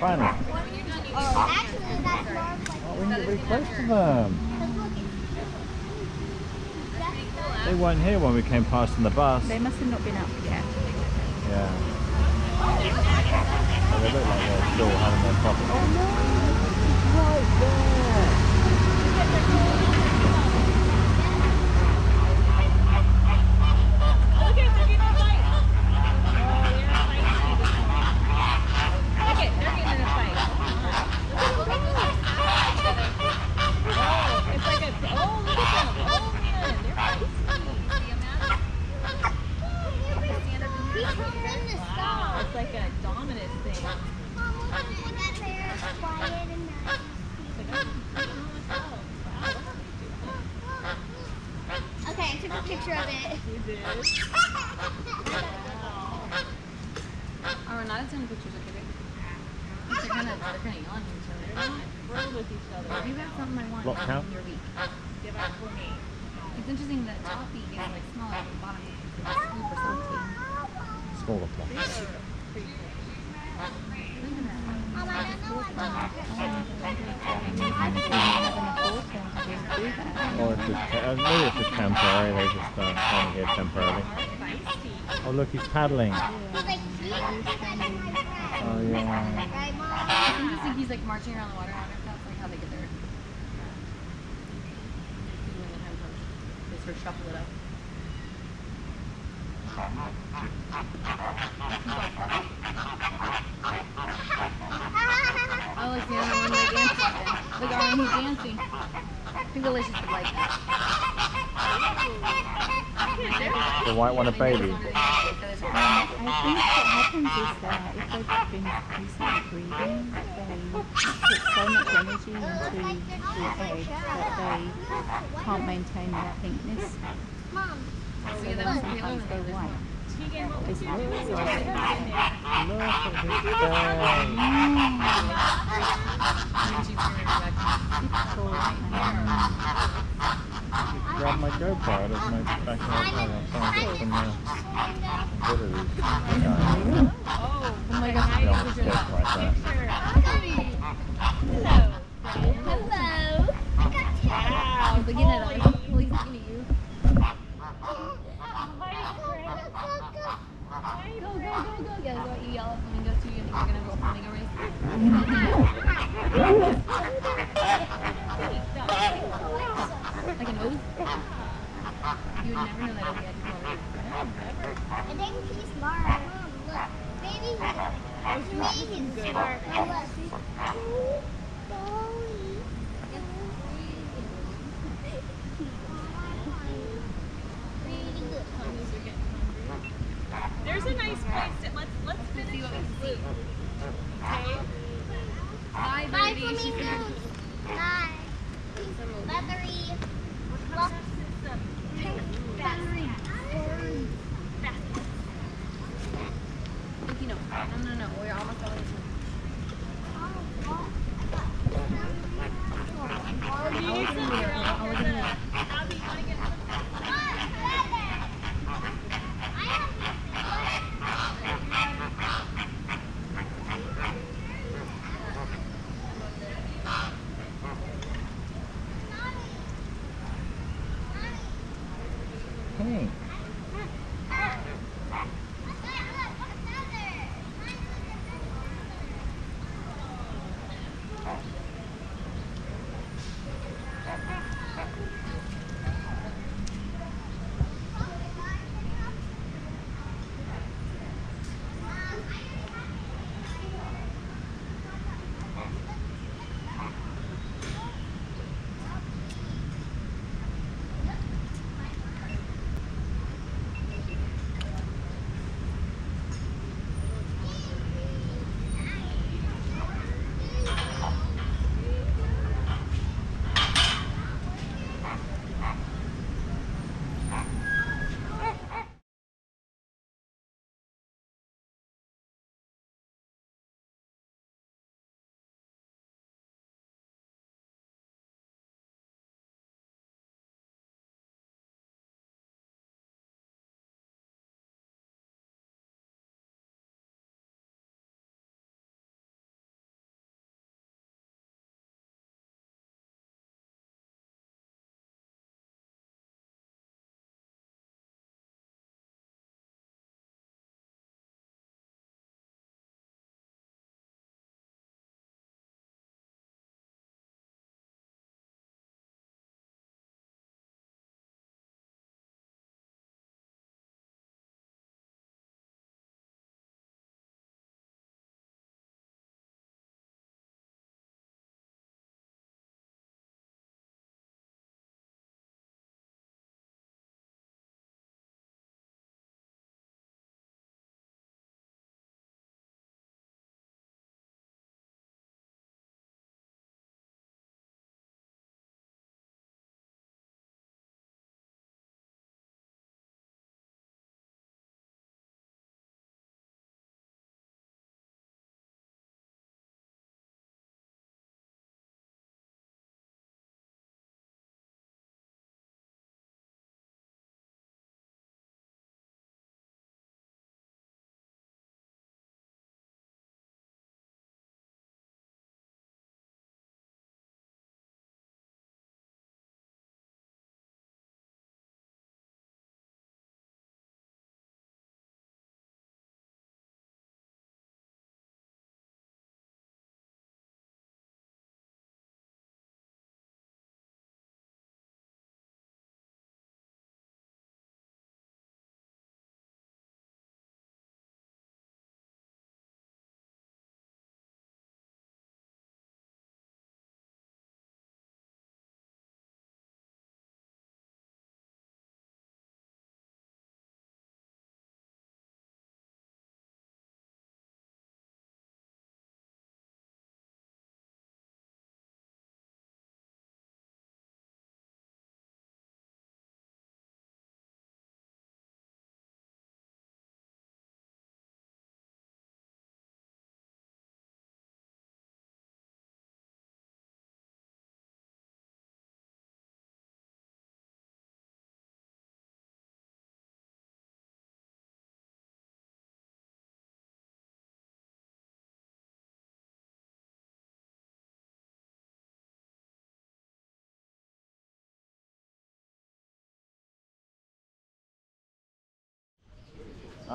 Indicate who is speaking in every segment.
Speaker 1: Finally.
Speaker 2: Oh, actually, that's more like.
Speaker 1: We can get really close to them.
Speaker 2: Because look, it's.
Speaker 1: They weren't here when we came past in the bus.
Speaker 3: They must have not been up yet.
Speaker 1: Yeah. So they look like they're still having their problem. Oh no!
Speaker 2: He's in the sky.
Speaker 4: It's like a dominant thing.
Speaker 2: Mom, look at it. That bear is quiet and nice. Okay, I took a picture of it.
Speaker 4: You did. Oh, we're not taking pictures, okay, babe? They're kind of, they're kind of yawning at each other. They're not with each other. You have something I want
Speaker 1: Lock
Speaker 4: in
Speaker 1: count?
Speaker 4: your week. Give out for me. It's interesting that top being is like smaller than the bottom being is like scoop or something.
Speaker 1: Smaller flock.
Speaker 4: Look at that.
Speaker 2: Mom, I don't know what
Speaker 1: Or it's uh, maybe it's just temporary. They just uh, come here temporarily.
Speaker 4: Feisty.
Speaker 1: Oh look, he's paddling.
Speaker 2: He's like, see, I'm my friend.
Speaker 1: Oh yeah.
Speaker 2: Right, Mom?
Speaker 4: It's interesting he's like marching around the water. I wonder if that's like how they get there. Doing the hand pose. They sort of shuffle it up. I like the other one they dance like that. Look at dancing. I think Delicious would like that.
Speaker 1: The white one a baby.
Speaker 3: I think what happens is that if they've been constantly breathing, they put so much energy into the egg that they can't maintain their pinkness.
Speaker 2: Mom,
Speaker 4: So yeah, that
Speaker 3: They
Speaker 4: was
Speaker 3: sometimes go white.
Speaker 1: Grab my GoPro. There's no back in my camera. Someone got some uh, of these guys.
Speaker 4: Oh my gosh.
Speaker 1: Yeah, almost dead right there.
Speaker 2: hello. I two.
Speaker 4: Wow.
Speaker 5: Oh, my God.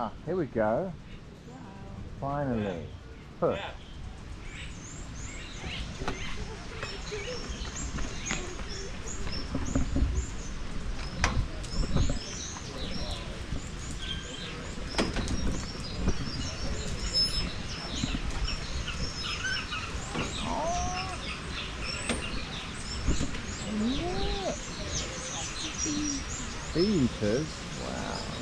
Speaker 1: Ah, here we go. Finally. Push. Eaters? Wow.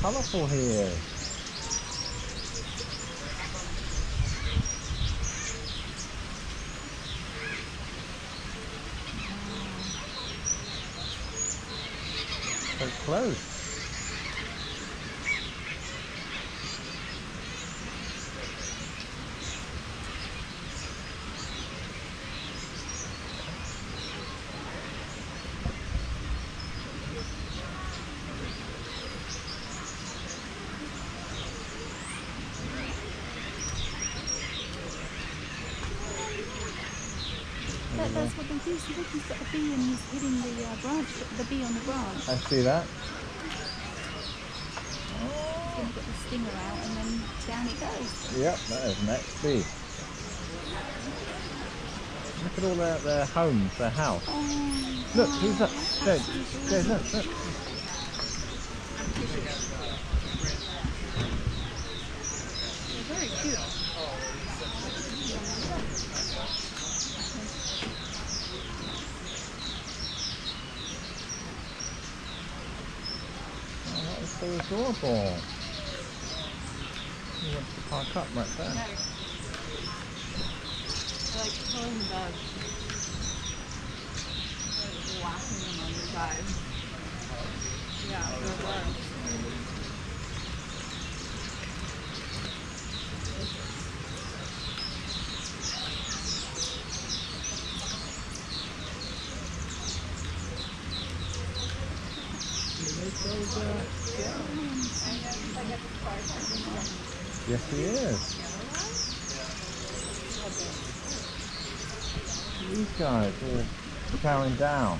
Speaker 1: Colourful here. So close.
Speaker 3: That, that's what they do. See, look, he's got a bee and he's hitting the uh, branch, the bee on the branch.
Speaker 1: I see that.
Speaker 3: He's going to get the stinger out and then down it goes.
Speaker 1: Yep, that is next bee. Look at all their, their homes, their house.
Speaker 3: Oh,
Speaker 1: Look, who's that? Jade,
Speaker 3: actually
Speaker 1: Jade, look, look.
Speaker 4: They're very cute.
Speaker 1: Oh, that adorable. He wants to park up right there.
Speaker 4: They're like pulling bugs. Like whacking on the side. Yeah, they're bugs.
Speaker 1: Yes, he is. Guys are down.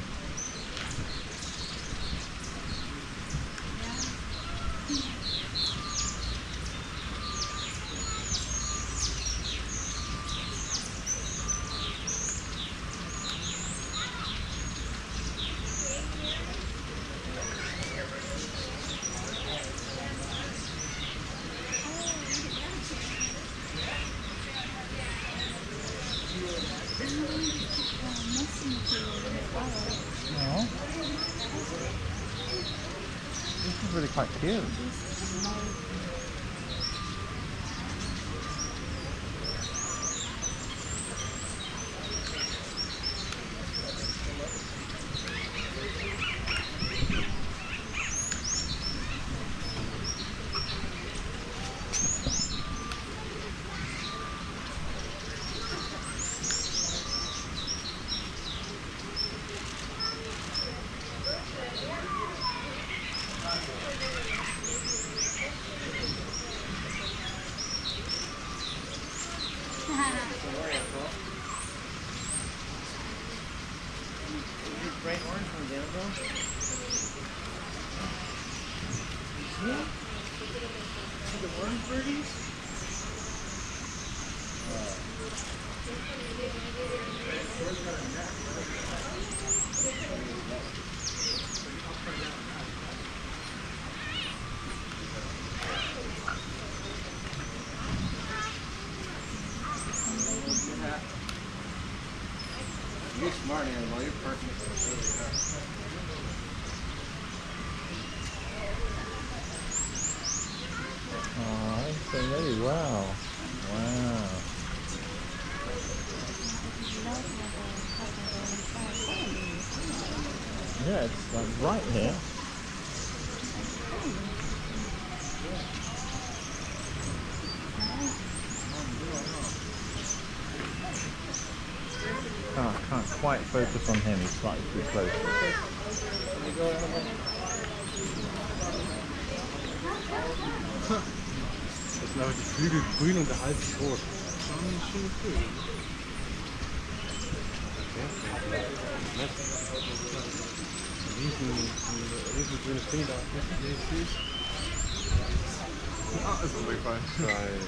Speaker 1: focus on him, he's slightly too close.
Speaker 6: Das sind aber die Flügel grün und der Hals ist rot. Riesengrünes Ding da. Ah, ist runtergefallen. Scheiße.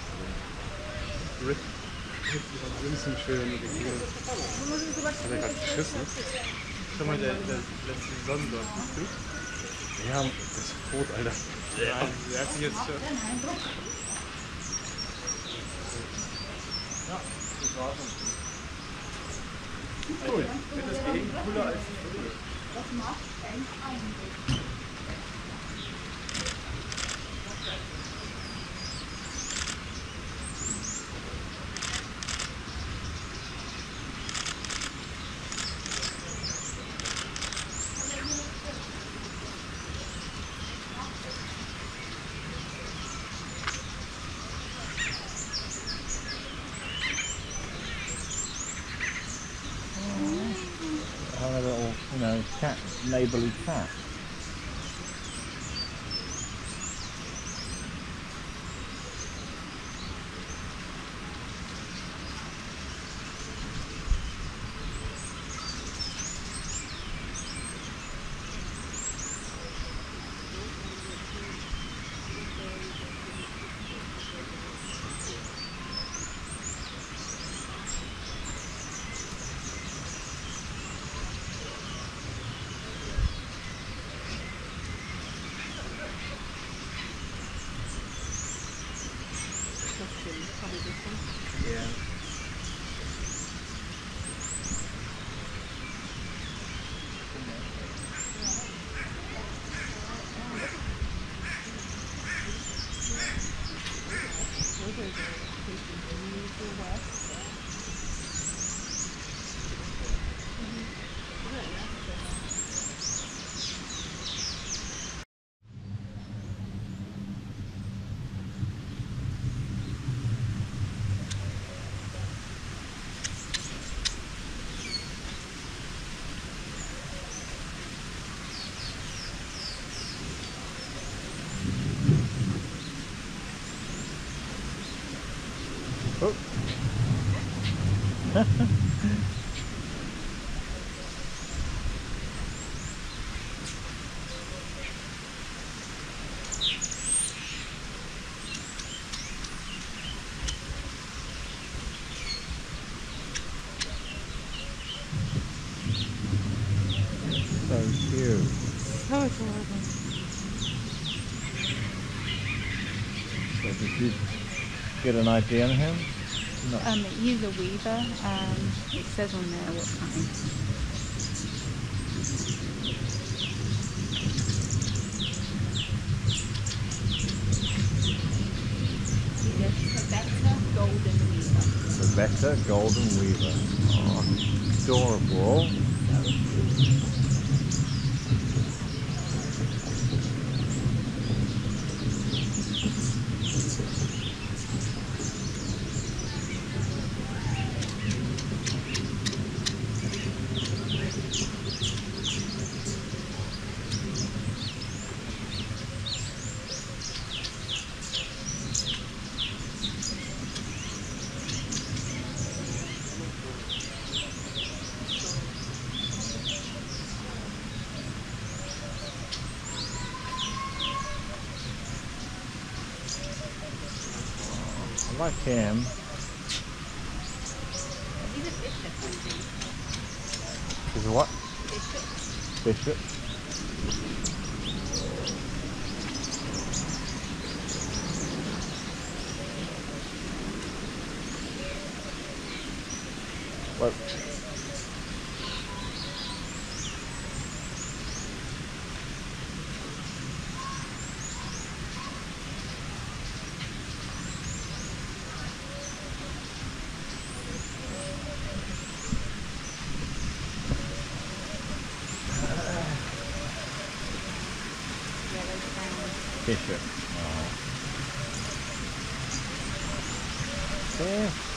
Speaker 6: Riff. Das ist ein schön. Hat er gerade geschissen? Schau mal, der, der lässt die Sonne dort. Siehst du? Ja, das ist tot, Alter. Nein, der hat sich jetzt schon. Ja, das war's. Cool. Ich finde das Gehege cooler als die Brille.
Speaker 1: Have neighbourly cat.
Speaker 6: Yeah.
Speaker 1: Oh. So cute.
Speaker 3: So adorable.
Speaker 1: So get an idea on him? No.
Speaker 3: Um, he's a weaver. Um, it says on there what kind. Yes, Rebecca Golden Weaver.
Speaker 1: Rebecca Golden Weaver. Oh, adorable. I like him.
Speaker 3: He's a bishop, isn't
Speaker 1: He's a what?
Speaker 3: he? Bishop.
Speaker 1: Bishop. Well,
Speaker 3: Yellow crown.
Speaker 1: Bishop. Oh. Yeah.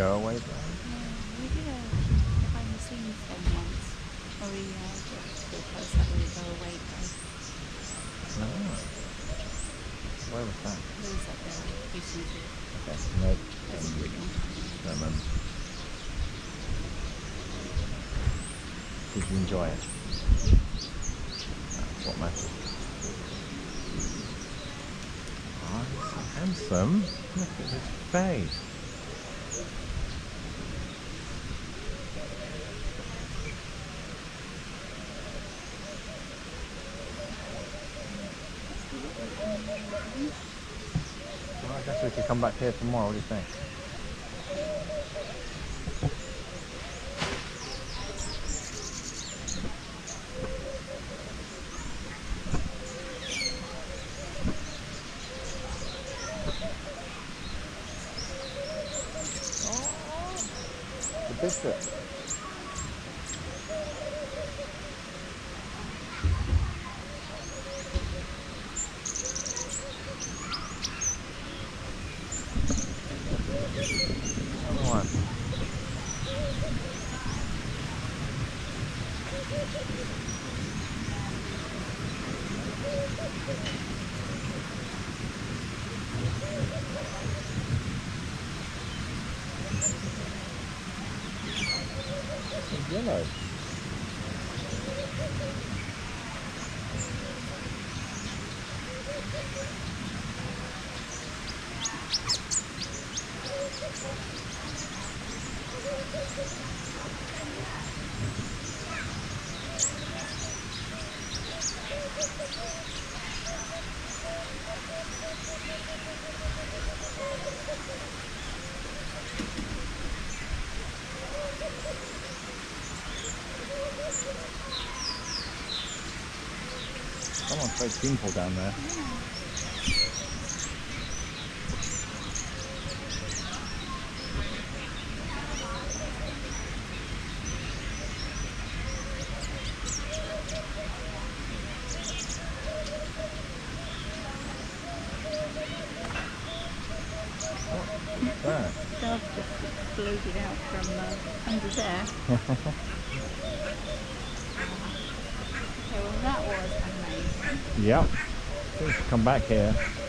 Speaker 3: Go away. Yeah, we did a behind the scenes thing once. Where we uh, got to a that we go away.
Speaker 1: No. Where was that?
Speaker 3: It was at the Houston Zoo.
Speaker 1: Okay. No.
Speaker 3: It was really cool.
Speaker 1: Don't. Did you enjoy it? That's what matters. Oh, he's so handsome. Look at his face. Well, I guess we could come back here tomorrow. What do you think? The biscuit. Another one. It's yellow. Someone's very simple down there. What's that?
Speaker 3: Dove just exploded out from uh, under there. Okay, well that was amazing.
Speaker 1: Yep. Please come back here.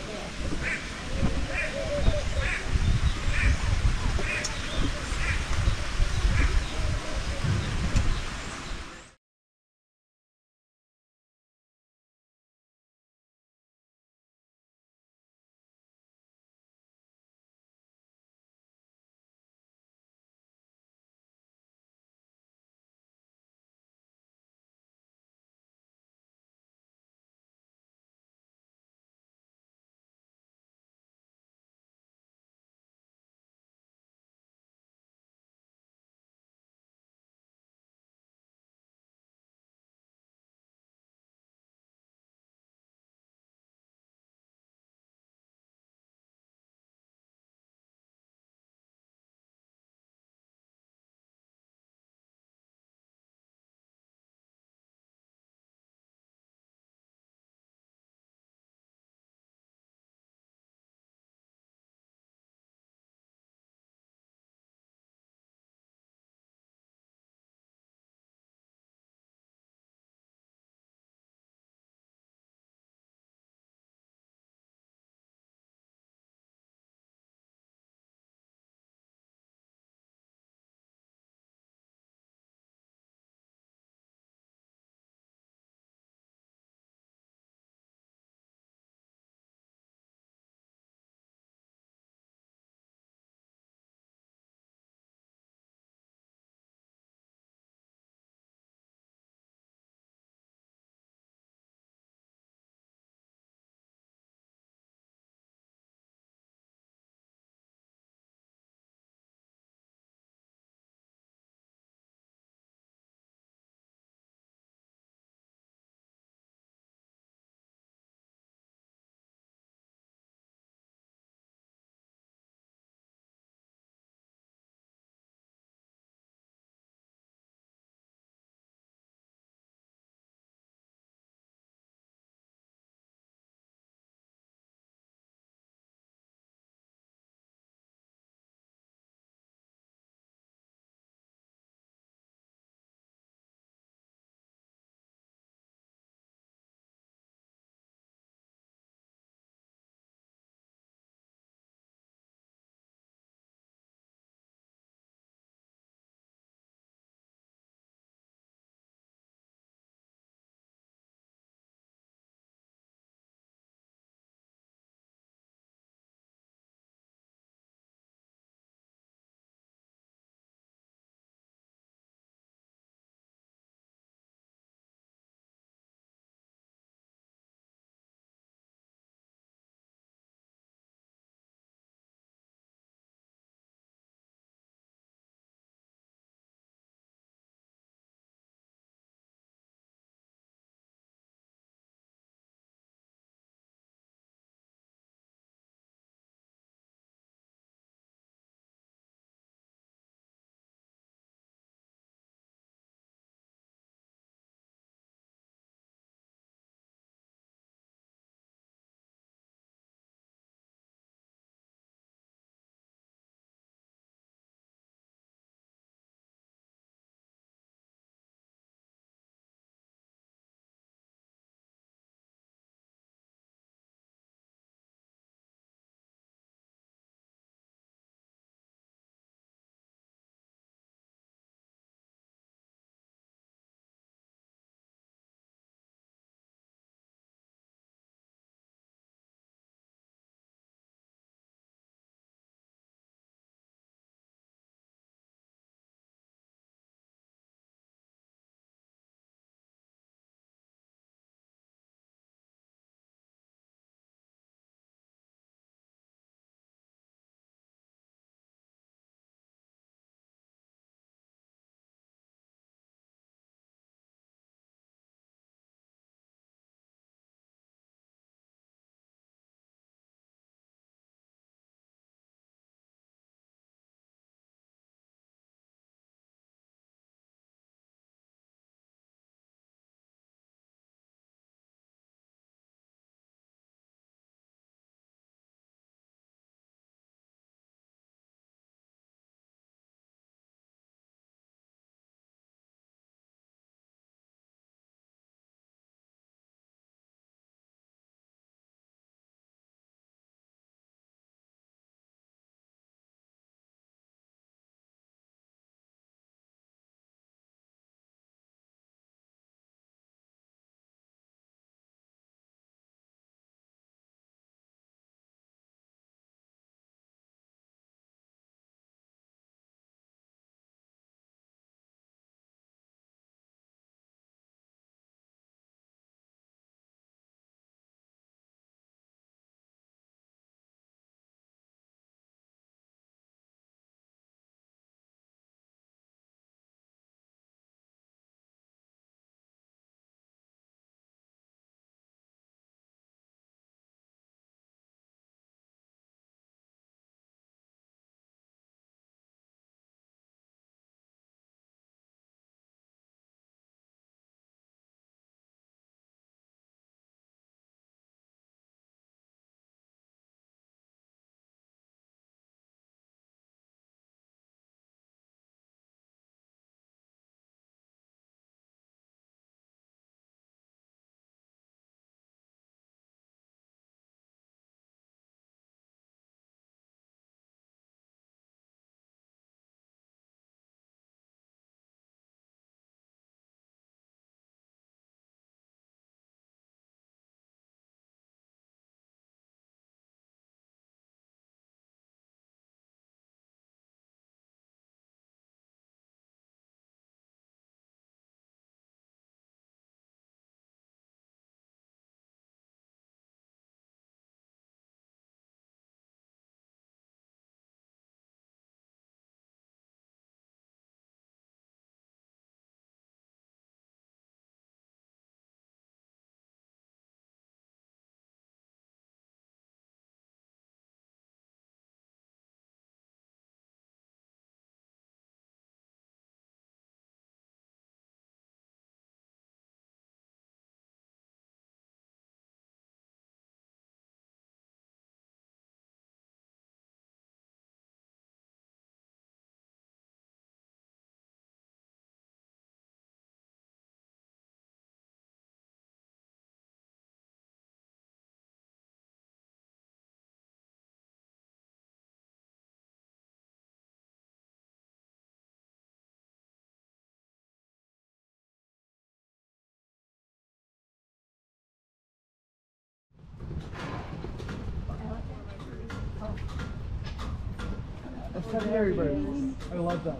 Speaker 7: Canary birds. I love them.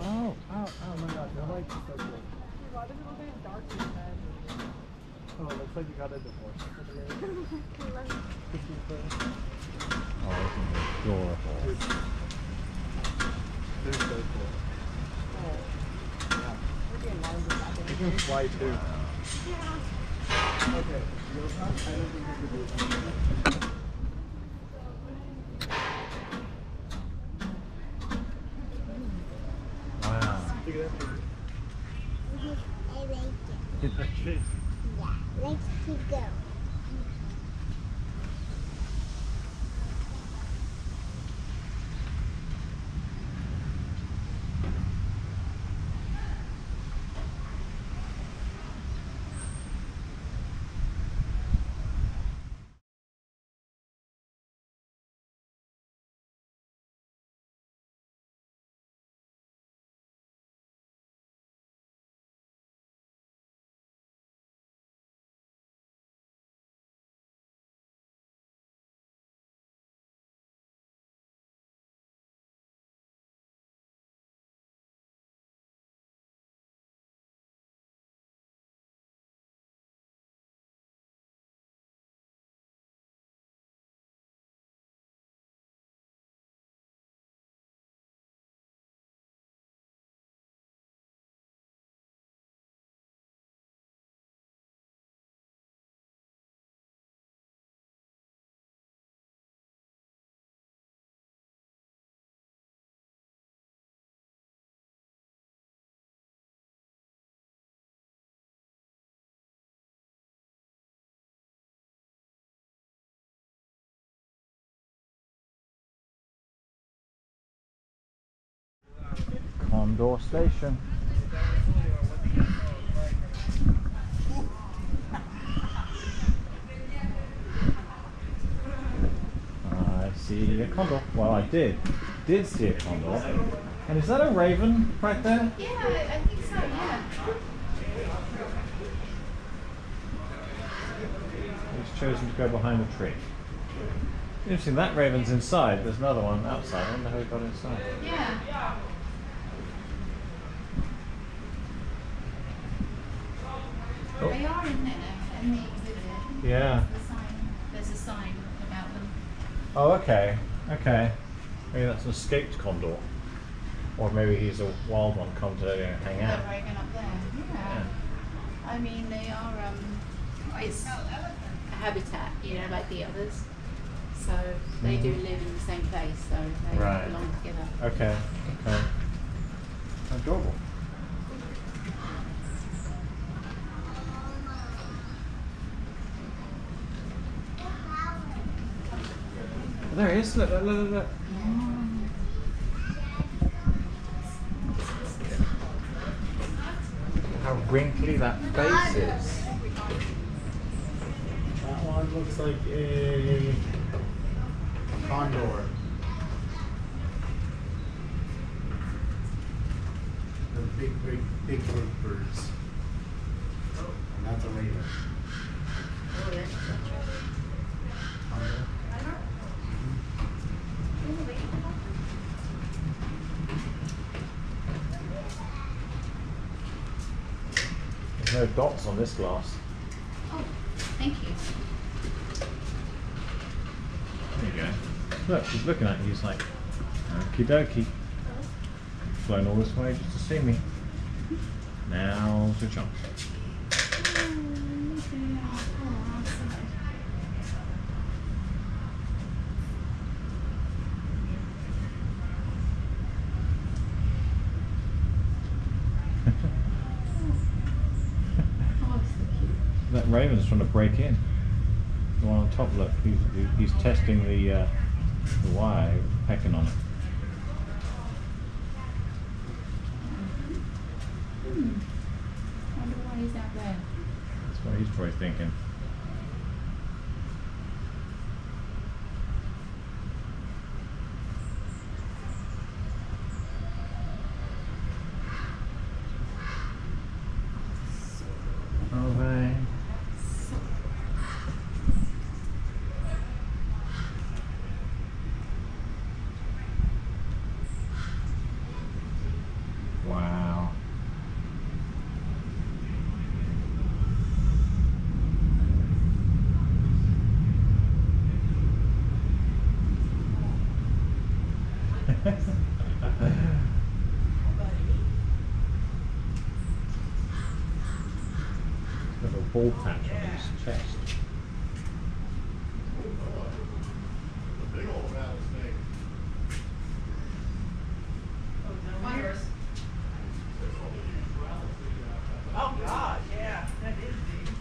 Speaker 1: Oh.
Speaker 7: Oh, oh my god, their lights are so cool.
Speaker 8: Why does it look like dark inside?
Speaker 7: Oh, it looks like you got a divorce.
Speaker 1: Oh, isn't it adorable?
Speaker 7: They're so cool. You can fly too. Okay.
Speaker 1: Condor Station. I see a condor. Well, I did. Did see a condor. And is that a raven right there?
Speaker 3: Yeah, I think so, yeah.
Speaker 1: He's chosen to go behind a tree. Interesting, that raven's inside. There's another one outside. I wonder how he got inside.
Speaker 3: Yeah.
Speaker 1: Oh.
Speaker 3: They are in there in the exhibit.
Speaker 1: Yeah.
Speaker 3: The sign, there's a sign about them.
Speaker 1: Oh, okay. Okay. Maybe that's an escaped condor. Or maybe he's a wild one come to hang out.
Speaker 3: They're right up there. Yeah. I mean, they are, um, it's a habitat, you know, like the others. So they do live in the same place, so they
Speaker 1: Right.
Speaker 3: belong together.
Speaker 1: Okay. Okay. Adorable. There he is. Look, look, look, look, look. How wrinkly that face is.
Speaker 7: That one looks like a condor. The big, big, big bird birds. And that's a raven.
Speaker 3: Oh, that's
Speaker 7: Condor.
Speaker 1: Dots on this glass.
Speaker 3: Oh, thank you.
Speaker 1: There you go. Look, he's looking at you. He's like, okie dokie. Flown all this way just to see me. Mm-hmm. Now switch on.
Speaker 3: Oh, so cute.
Speaker 1: That raven's trying to break in. The one on top, look, he's, he's testing the, uh, the wire, pecking on it.
Speaker 3: Wonder why he's out there.
Speaker 1: That's what he's probably thinking. Oh, they.
Speaker 9: Got a ball patch on his chest.
Speaker 1: Oh God, yeah, that is deep.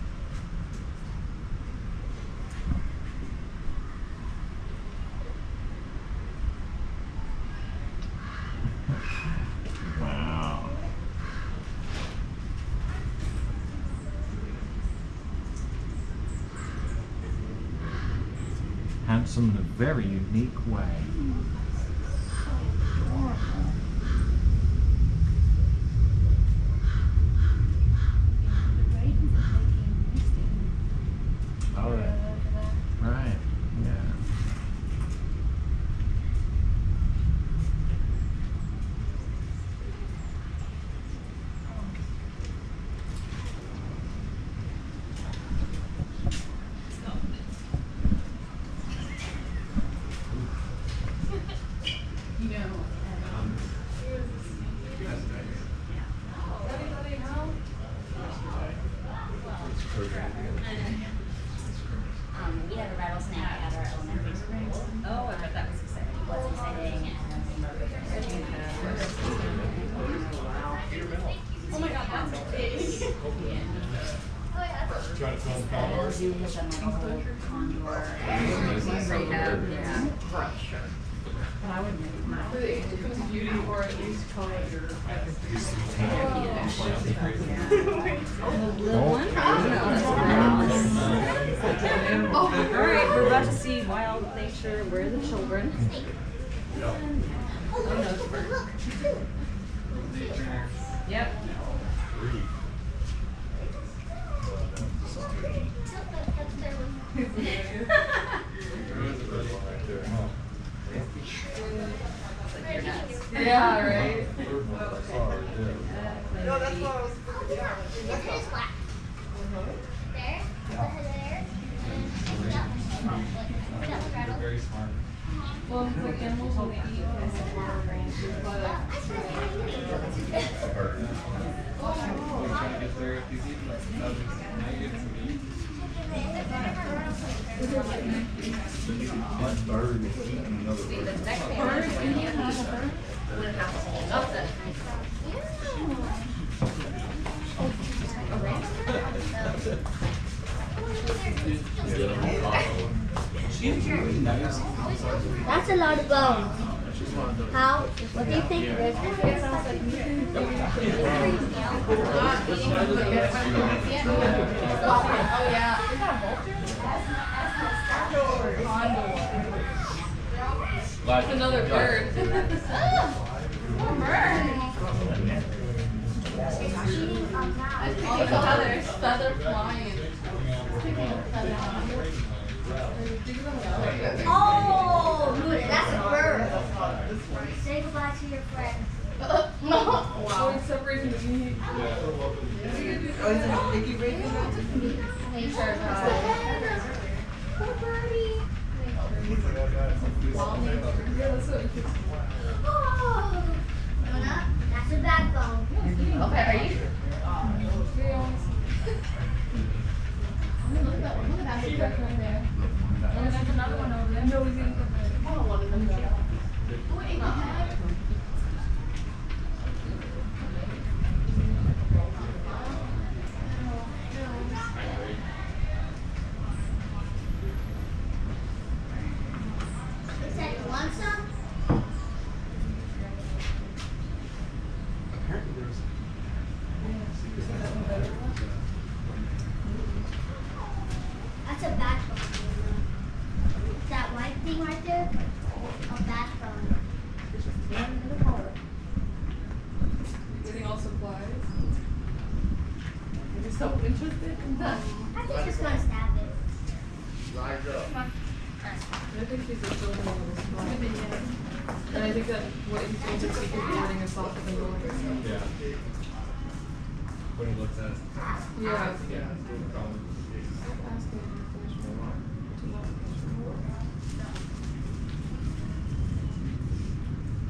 Speaker 9: Wow. Handsome in a very unique way.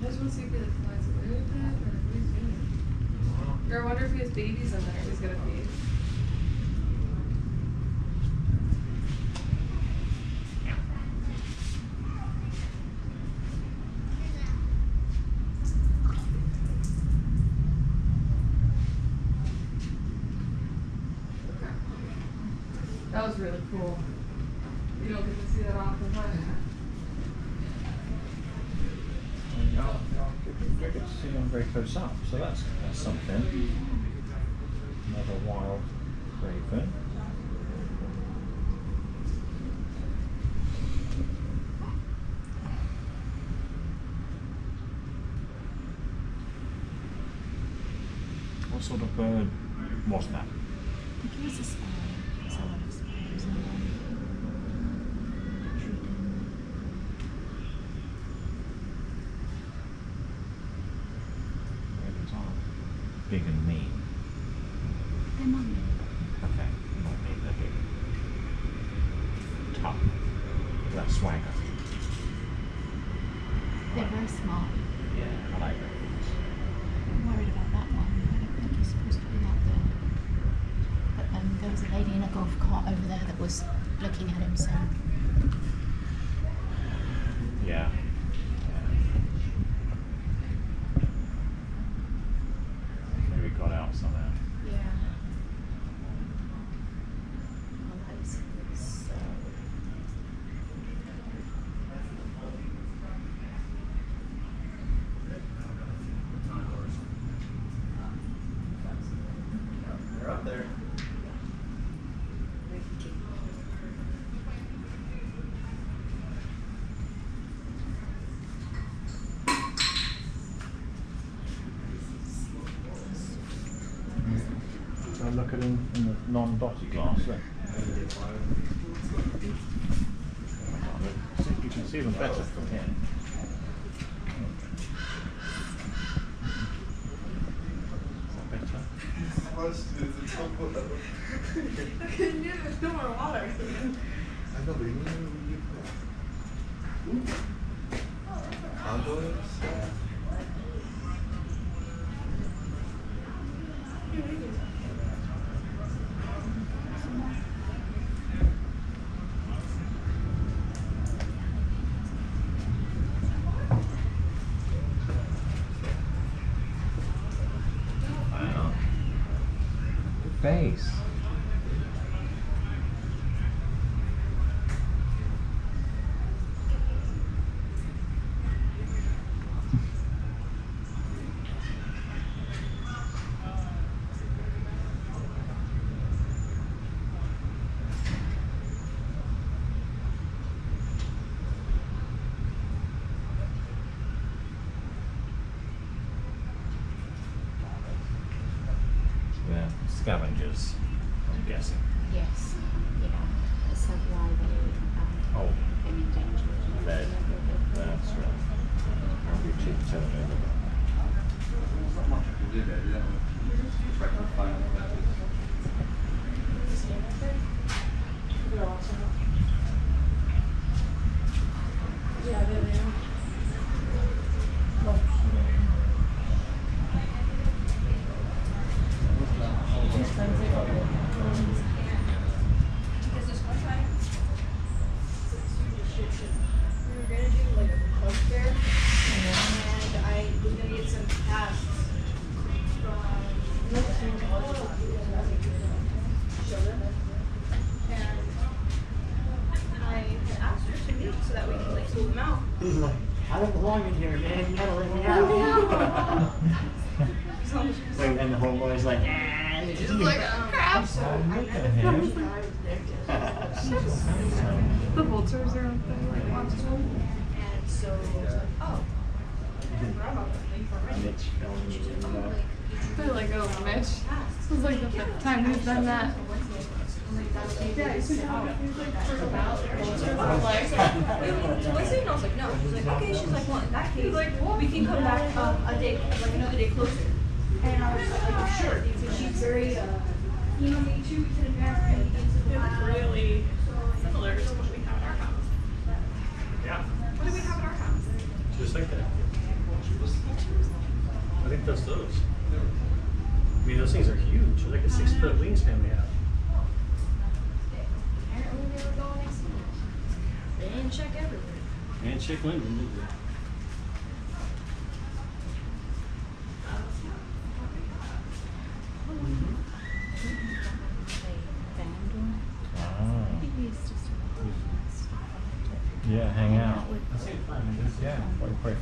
Speaker 5: just want to see if he like flies away with that or what he's doing. Or I wonder if he has babies in there he's gonna feed. That was really cool.
Speaker 1: sort of a, was that?
Speaker 3: marker in, in
Speaker 1: the non-dotted glass there. You can see them better.
Speaker 5: nice.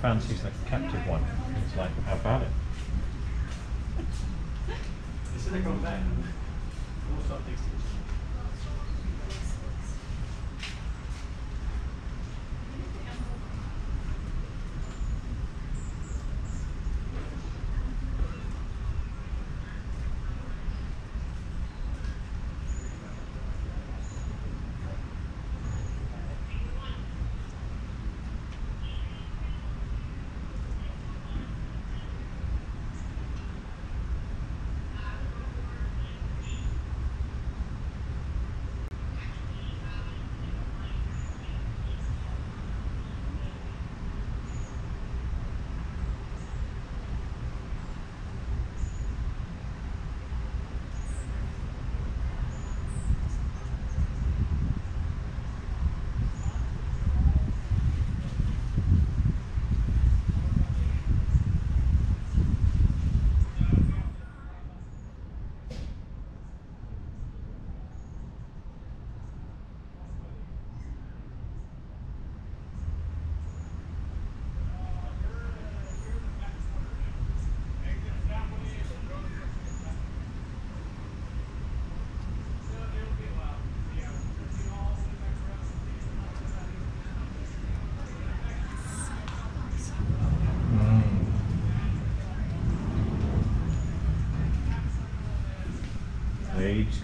Speaker 5: What
Speaker 3: he
Speaker 1: probably fancies like a captive one. It's like, how about it?
Speaker 10: They said they're coming back. We'll stop next to each other.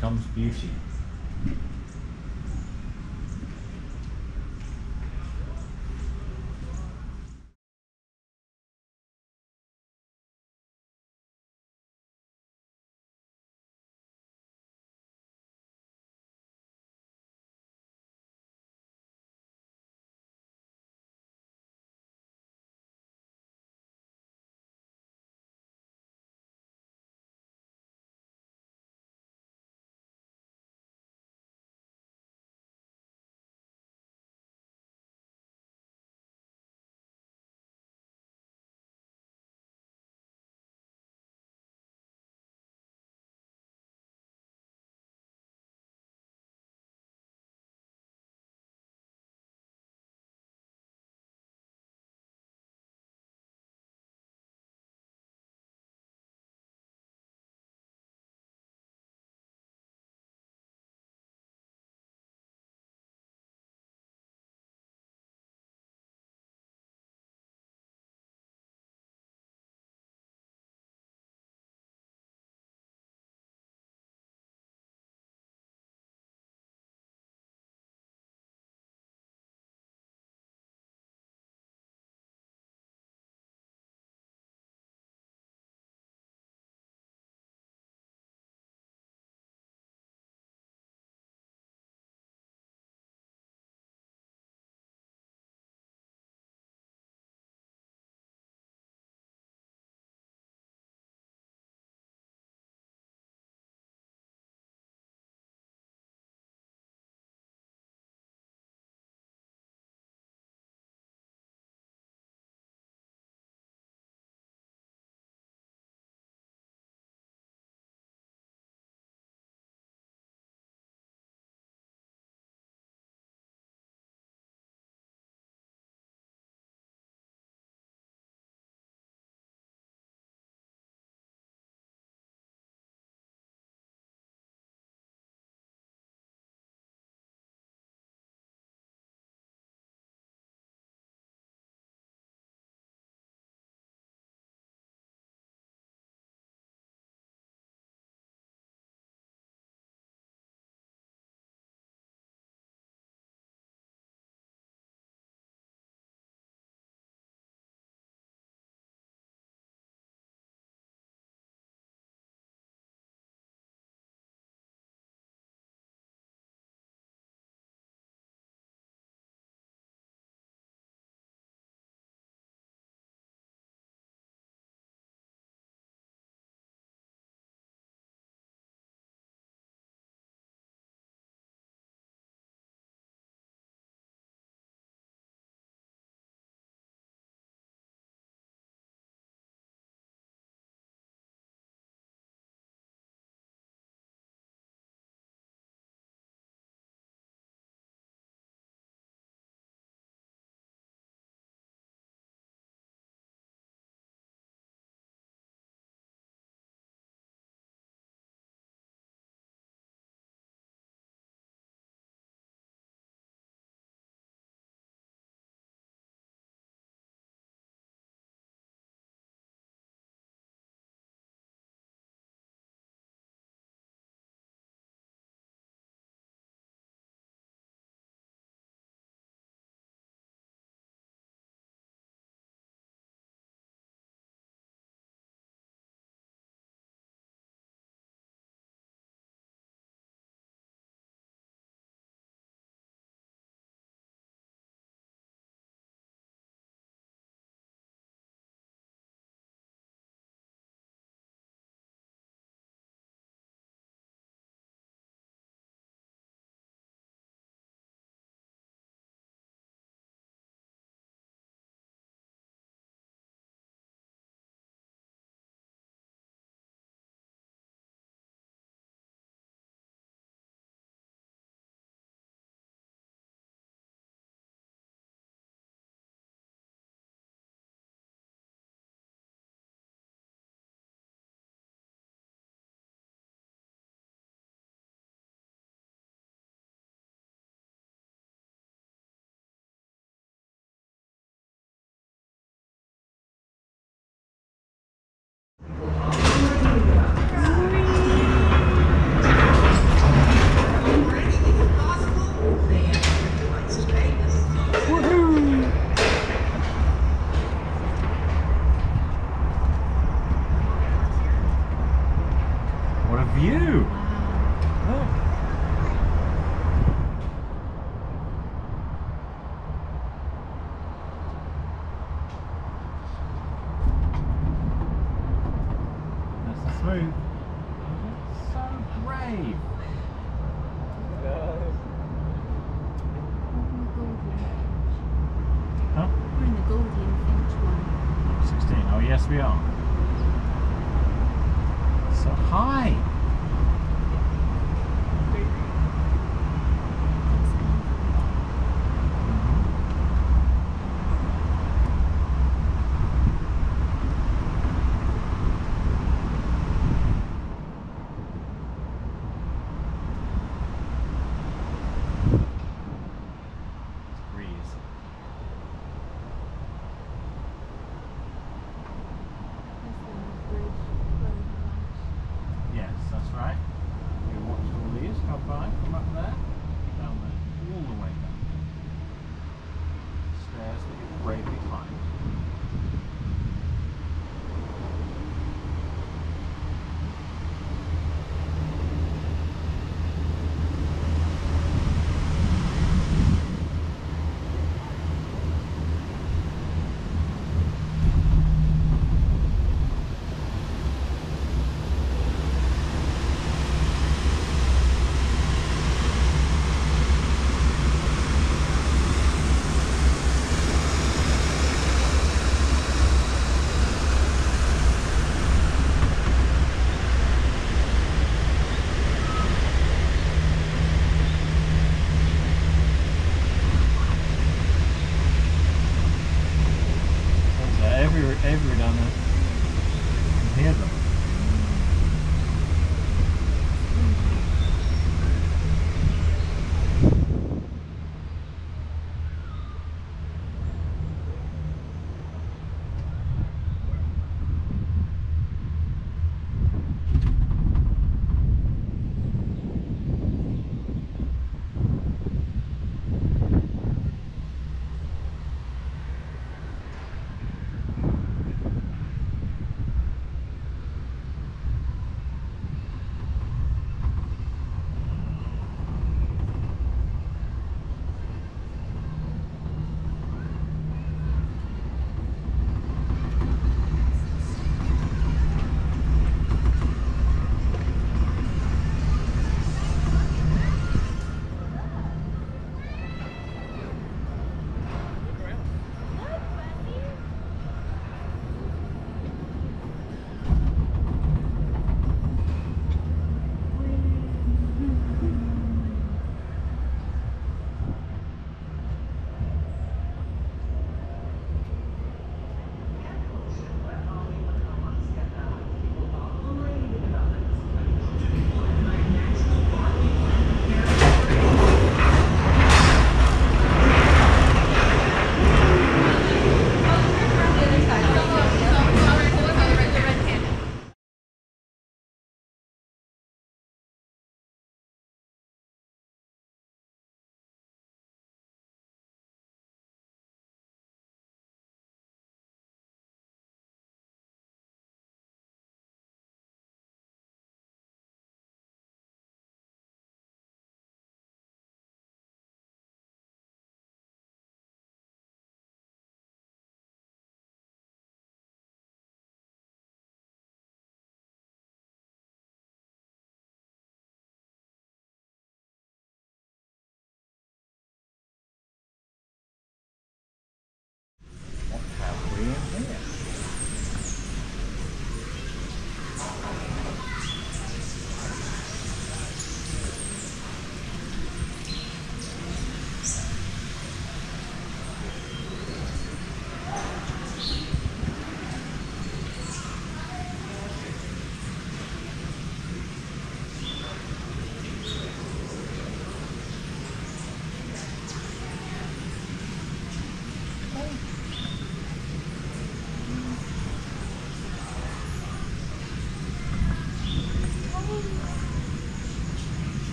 Speaker 1: Comes beauty.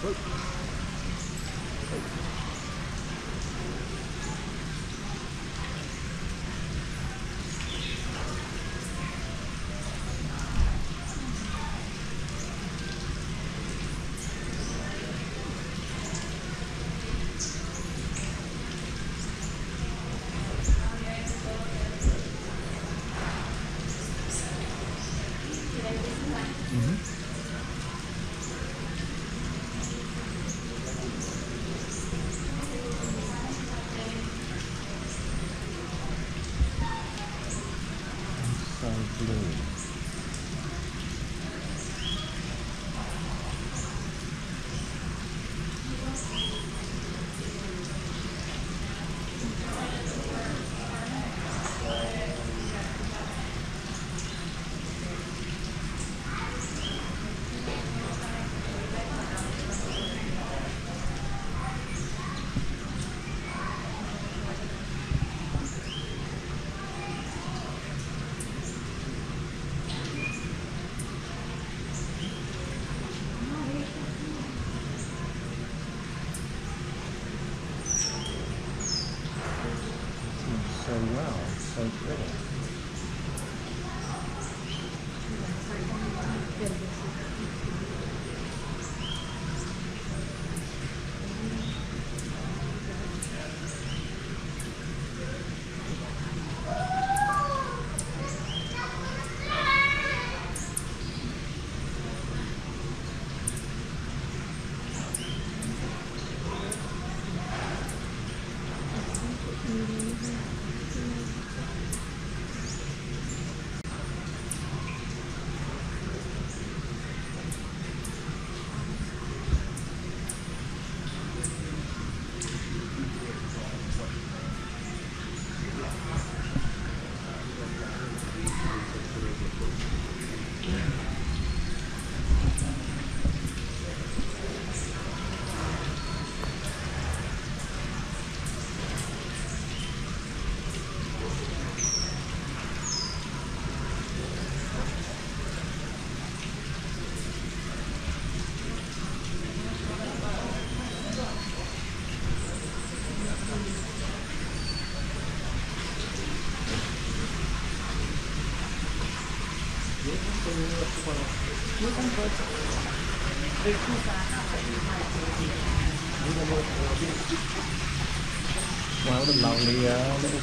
Speaker 1: So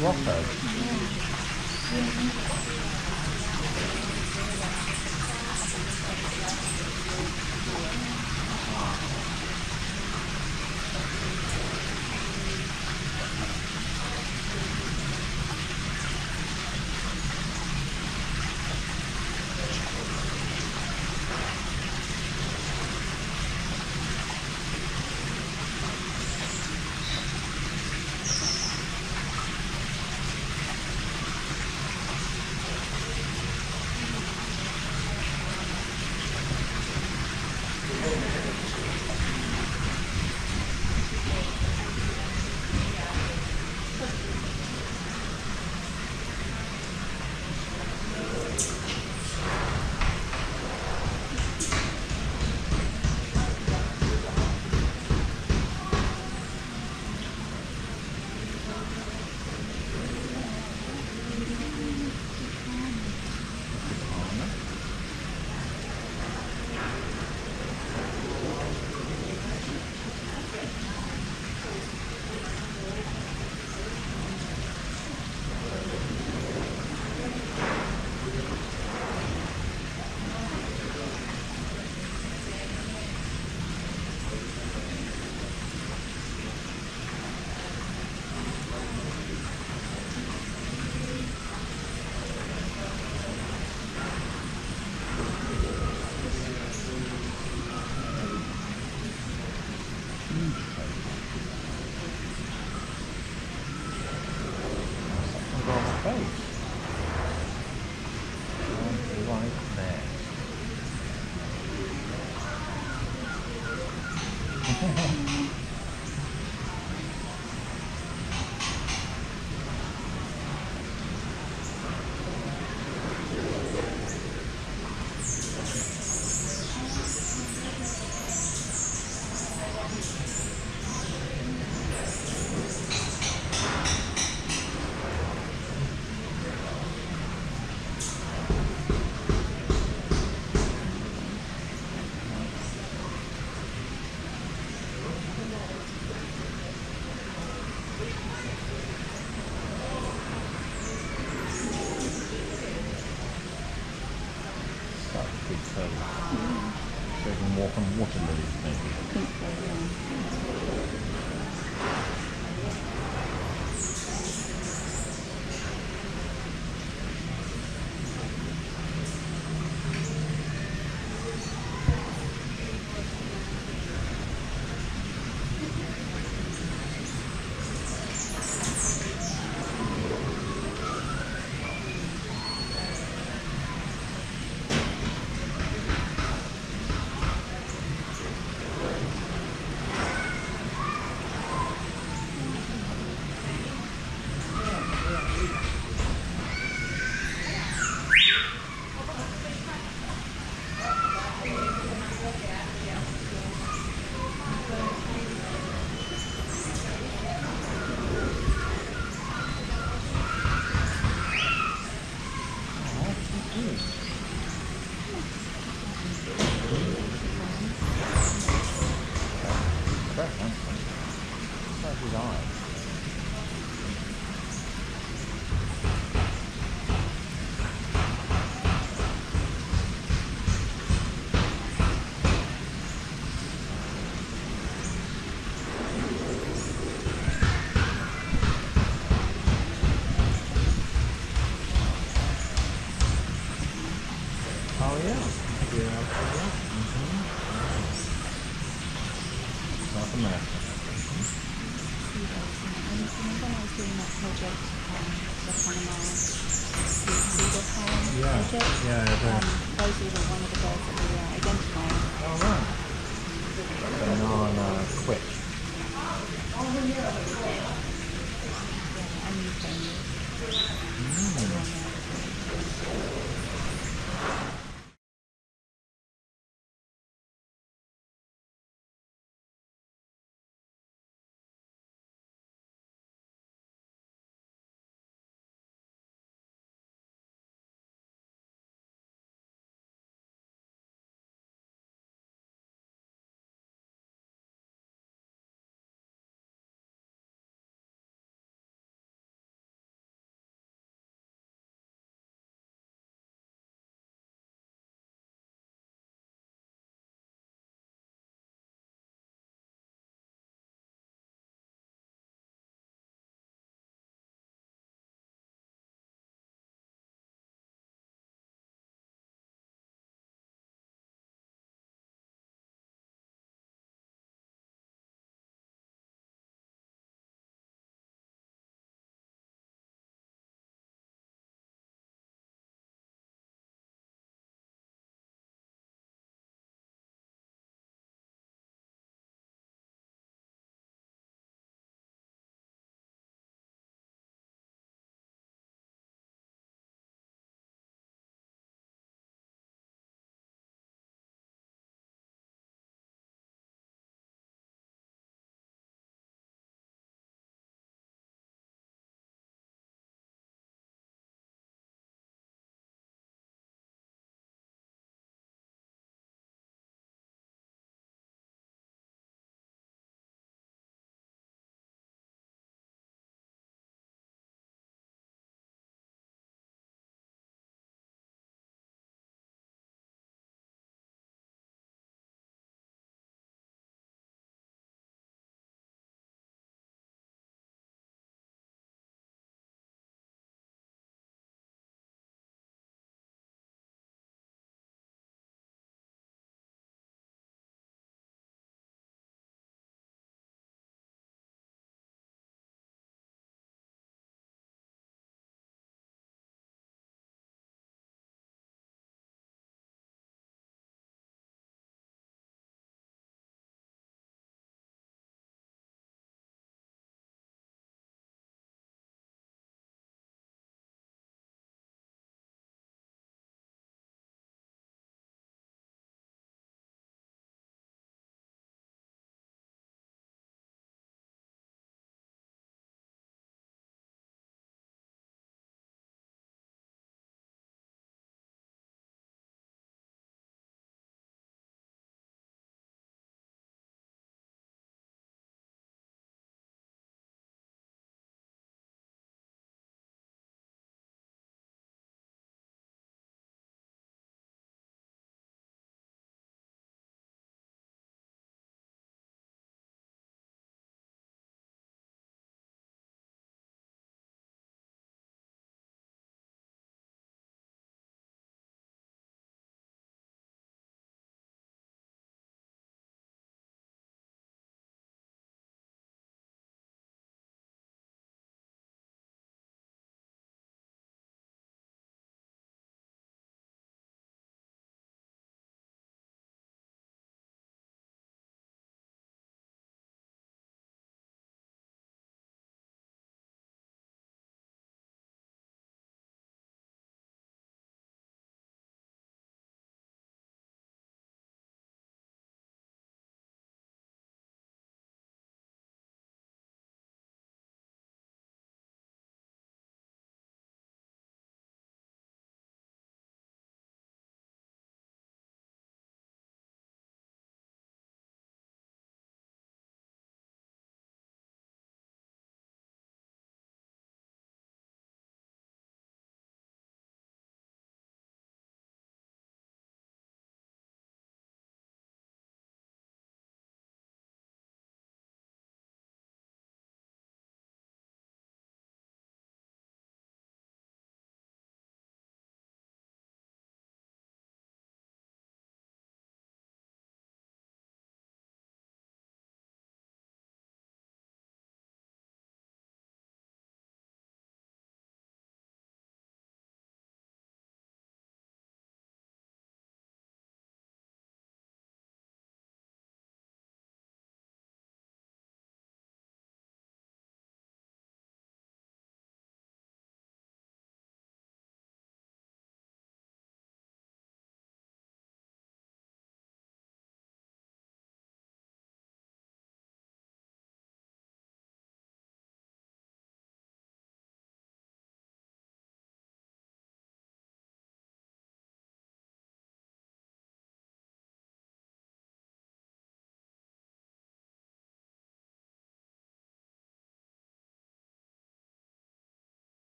Speaker 1: uh,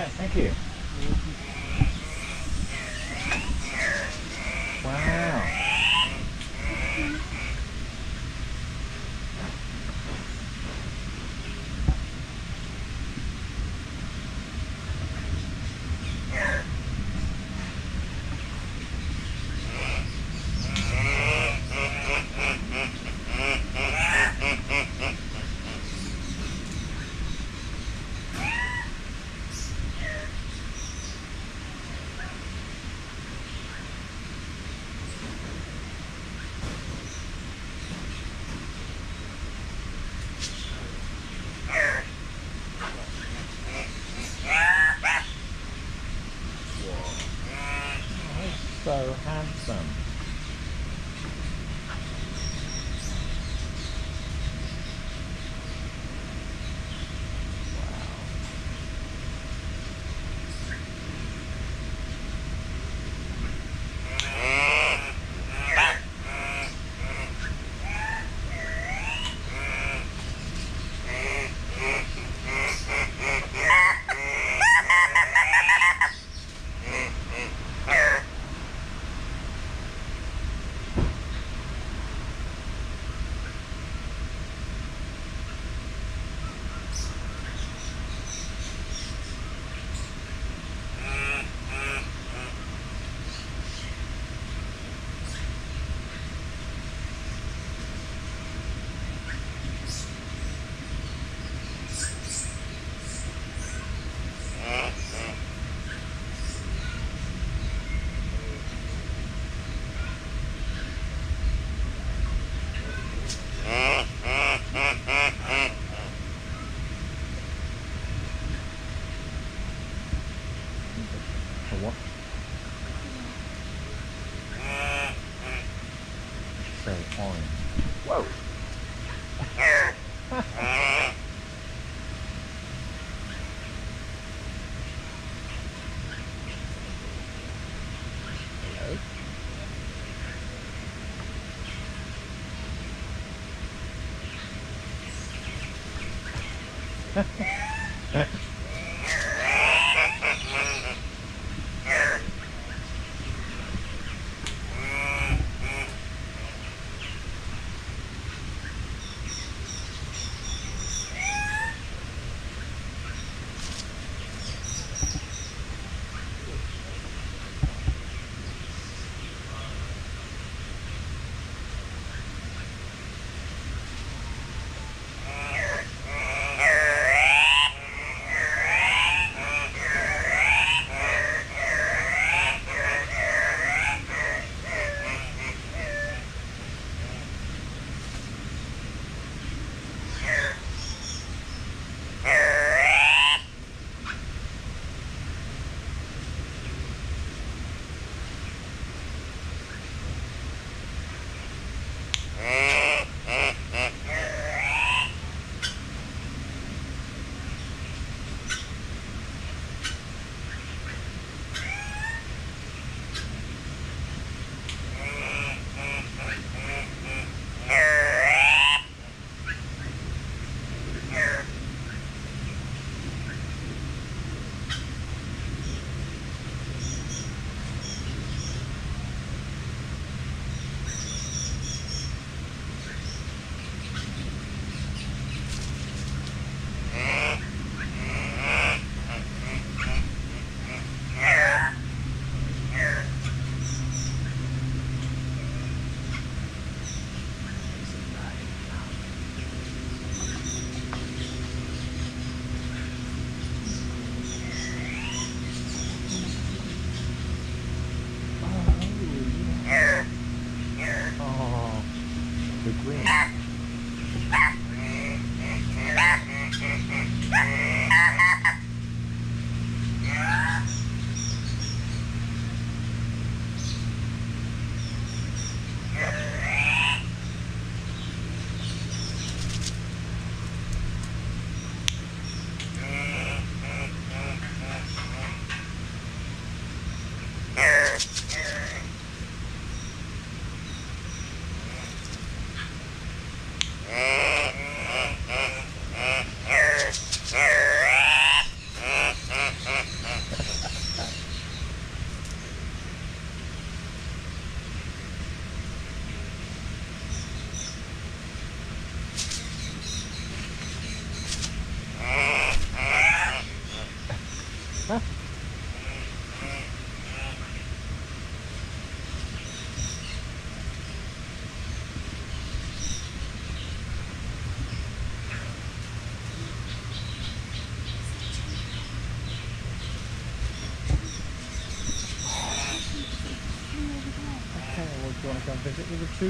Speaker 1: Alright, thank you.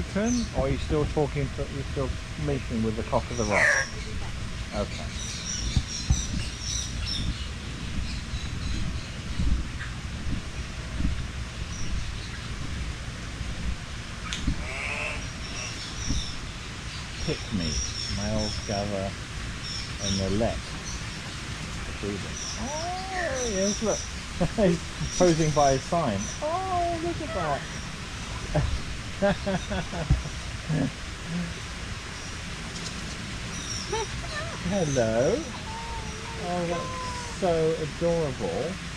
Speaker 1: Tooten? Or are you still talking to, you're still meeting with the cock of the rock? Okay. Pick me. Males gather and they let the breeding. Oh, yes, look. He's posing by his sign. Oh, look at that. Hello. Oh, that's so adorable.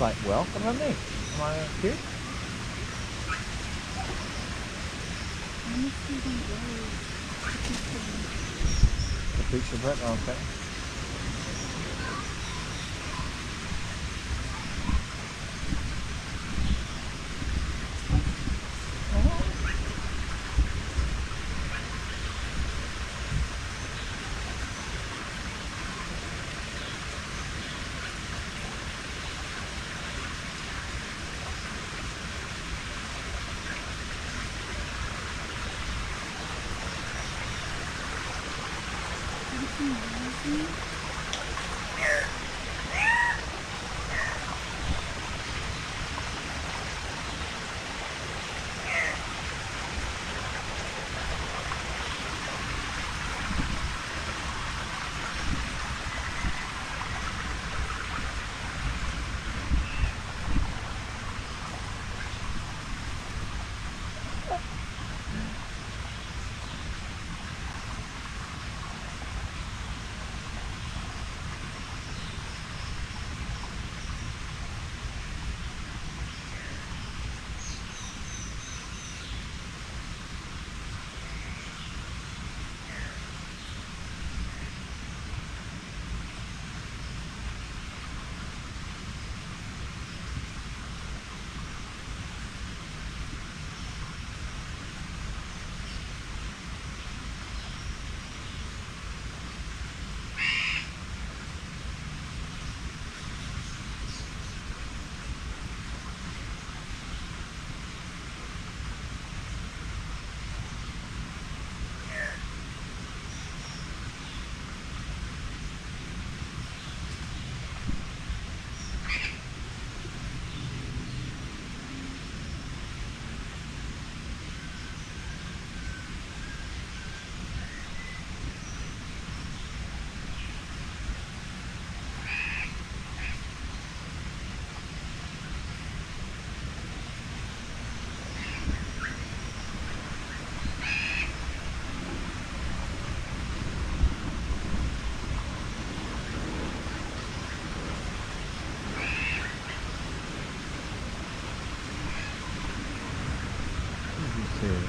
Speaker 1: Like, well, come on me. Am I cute?
Speaker 3: I miss eating those.
Speaker 1: The pizza bread, okay.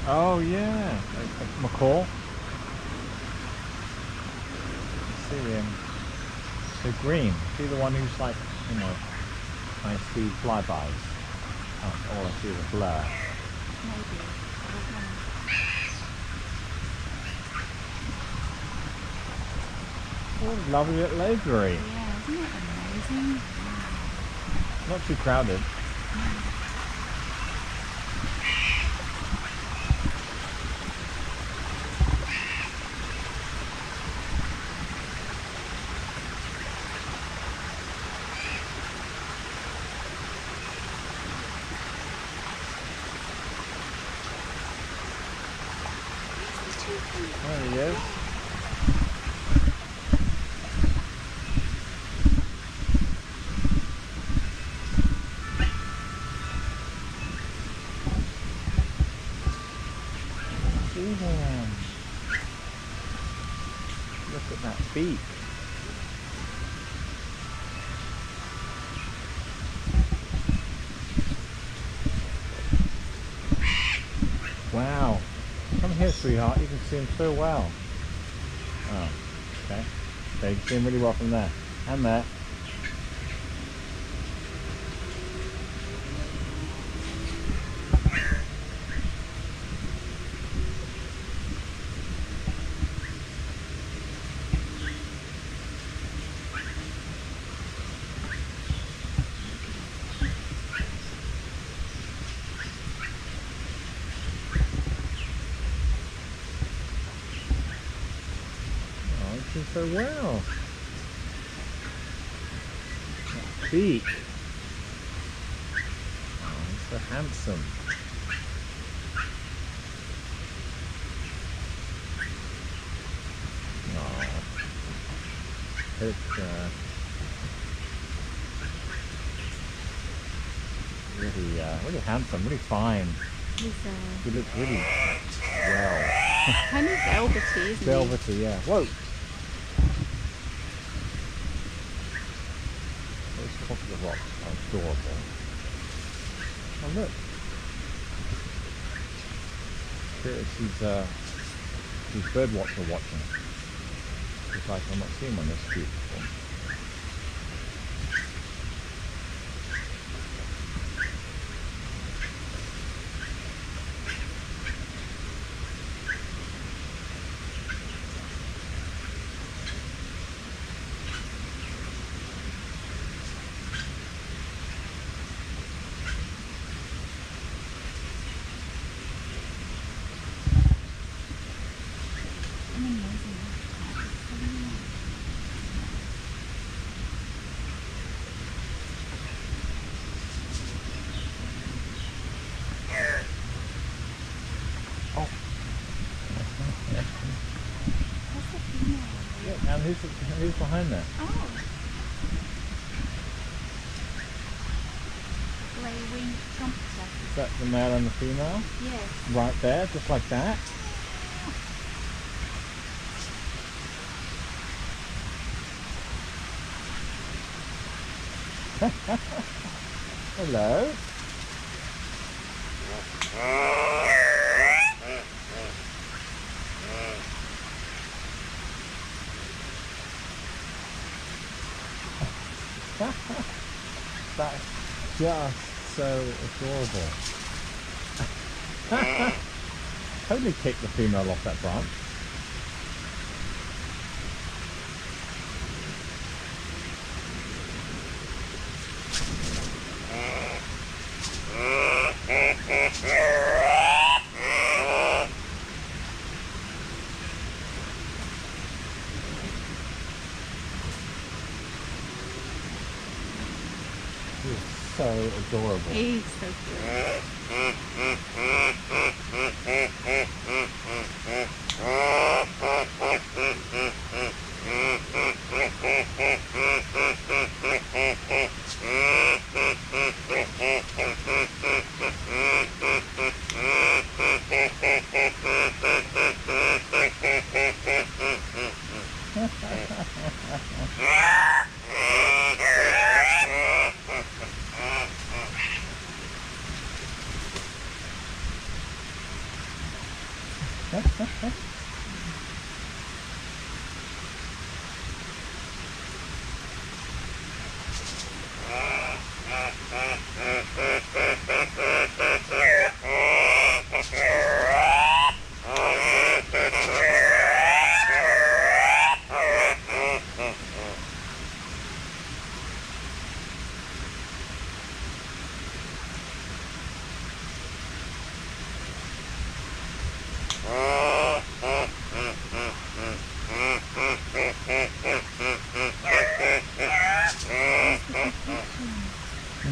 Speaker 1: Oh yeah, McCall. a. See him. So green. See the one who's like, you know, I see flybys. Oh, all I see is a blur.
Speaker 3: Maybe. Know.
Speaker 1: Oh, lovely little aviary.
Speaker 3: Yeah, isn't it amazing?
Speaker 1: Not too crowded. There he is. See him. Look at that beak. Wow. Come here, him so well. Oh, okay. Can really well from there. And there. moving so well. That beak. Oh, he's so handsome. Oh, it's uh, really, uh, really handsome, really fine.
Speaker 3: He's uh,
Speaker 1: He looks really well.
Speaker 3: kind of velvety, isn't
Speaker 1: Velvety, yeah. Whoa! Those top of the rocks are adorable. Oh look! Here, she's, uh, she's birdwatcher watching. It's like I've not seen one this cute before. Oh. Yeah, and who's, who's behind there?
Speaker 3: Oh. Grey winged trumpeter.
Speaker 1: Is that the male and the female?
Speaker 3: Yes.
Speaker 1: Right there, just like that. Hello. That's just so adorable. totally kicked the female off that branch. He's so adorable.
Speaker 3: He's so cute.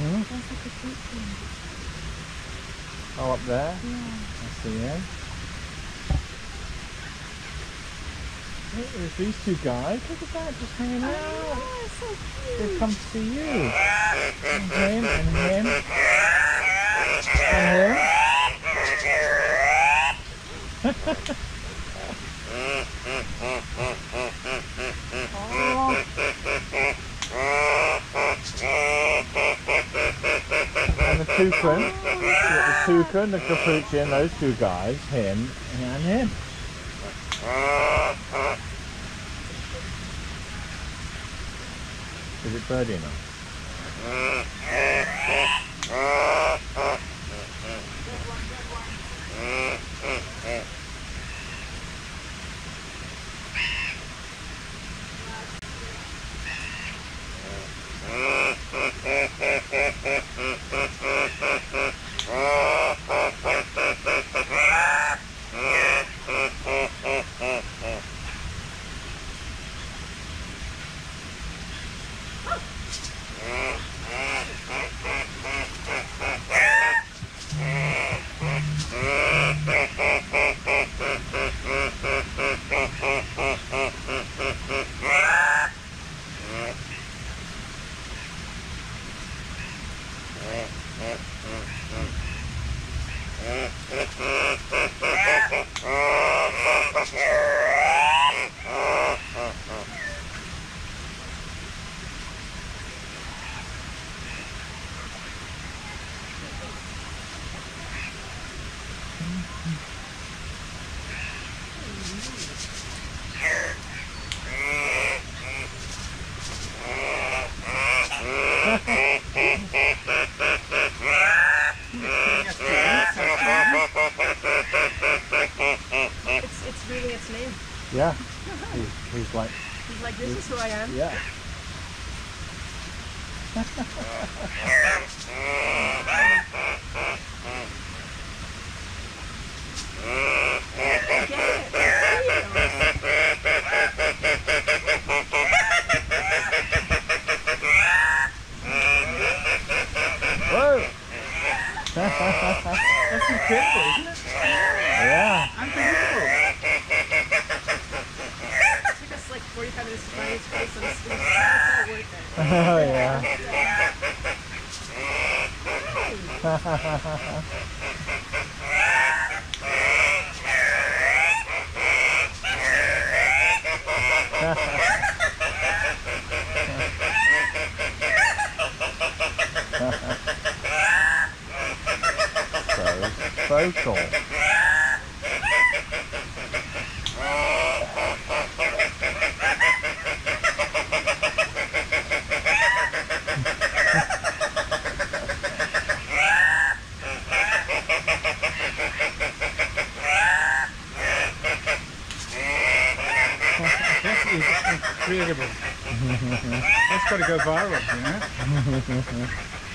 Speaker 1: Hmm?
Speaker 3: There's like a creature.
Speaker 1: Oh, up there?
Speaker 3: Yeah.
Speaker 1: I see him. Look, There's guys. Look at that, just hanging out.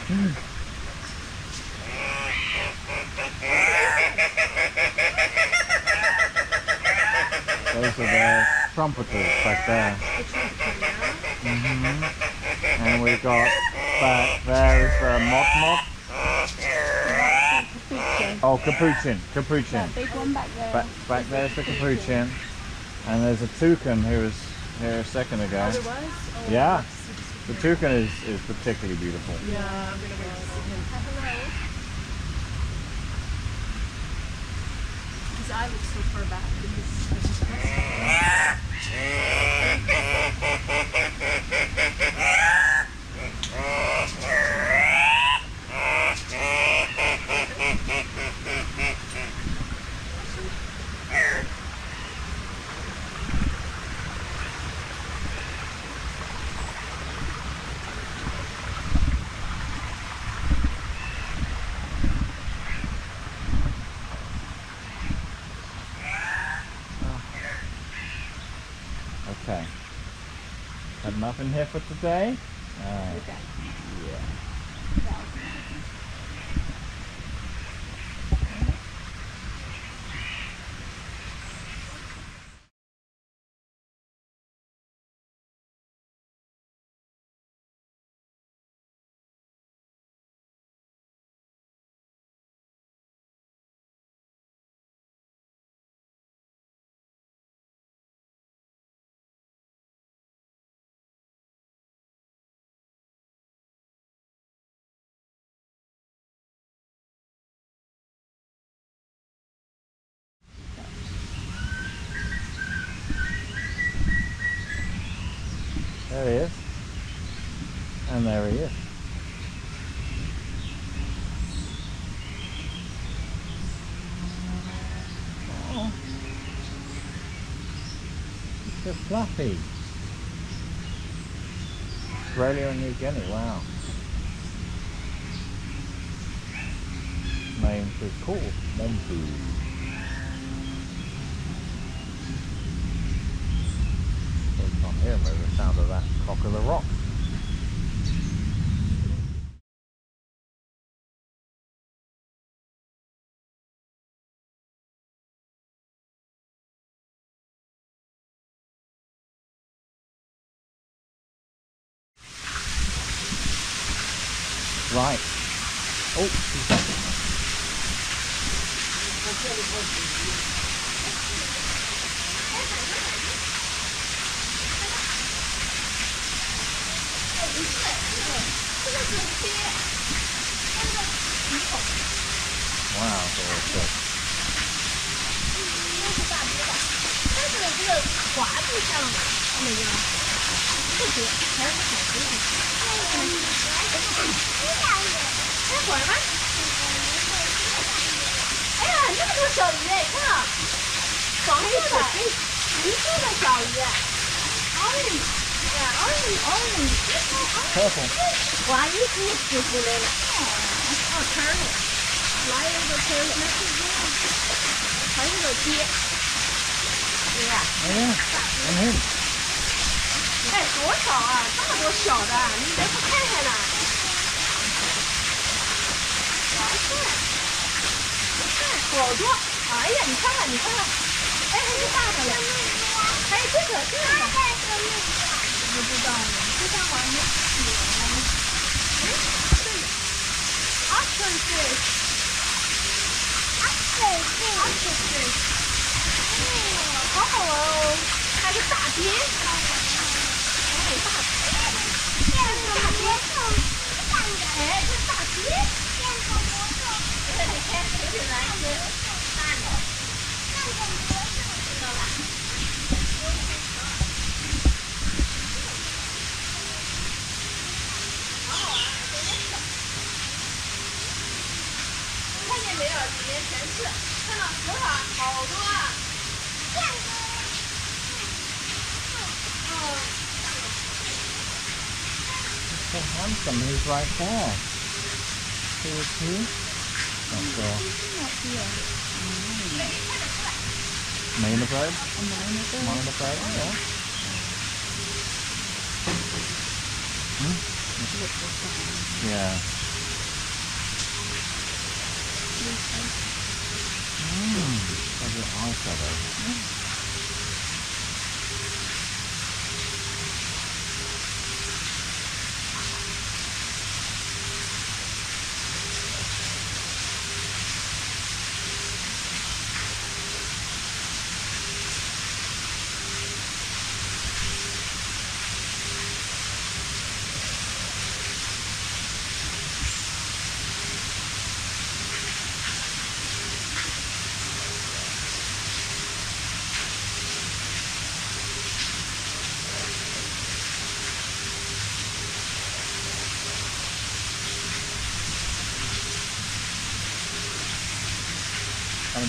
Speaker 1: Those are the trumpeters back there. hmm And we've got back there is the Mot.
Speaker 3: Capuchin.
Speaker 1: Oh, Capuchin. Capuchin.
Speaker 3: That big one back there.
Speaker 1: Back, there's the Capuchin. And there's a toucan who was here a second ago.
Speaker 5: Oh? Oh,
Speaker 1: Yeah. The toucan is, is particularly beautiful.
Speaker 5: Yeah, I'm gonna wait to see him. His eye looks so far back because of his crest.
Speaker 1: Okay. Had nothing here for today? Alright.
Speaker 3: Okay.
Speaker 1: Yeah. There he is. And there he is. Oh. So fluffy. Australia and New Guinea, wow. Name is called Mompu. So you can't hear the sound of that cock of the rock. right there.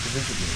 Speaker 1: to visit me.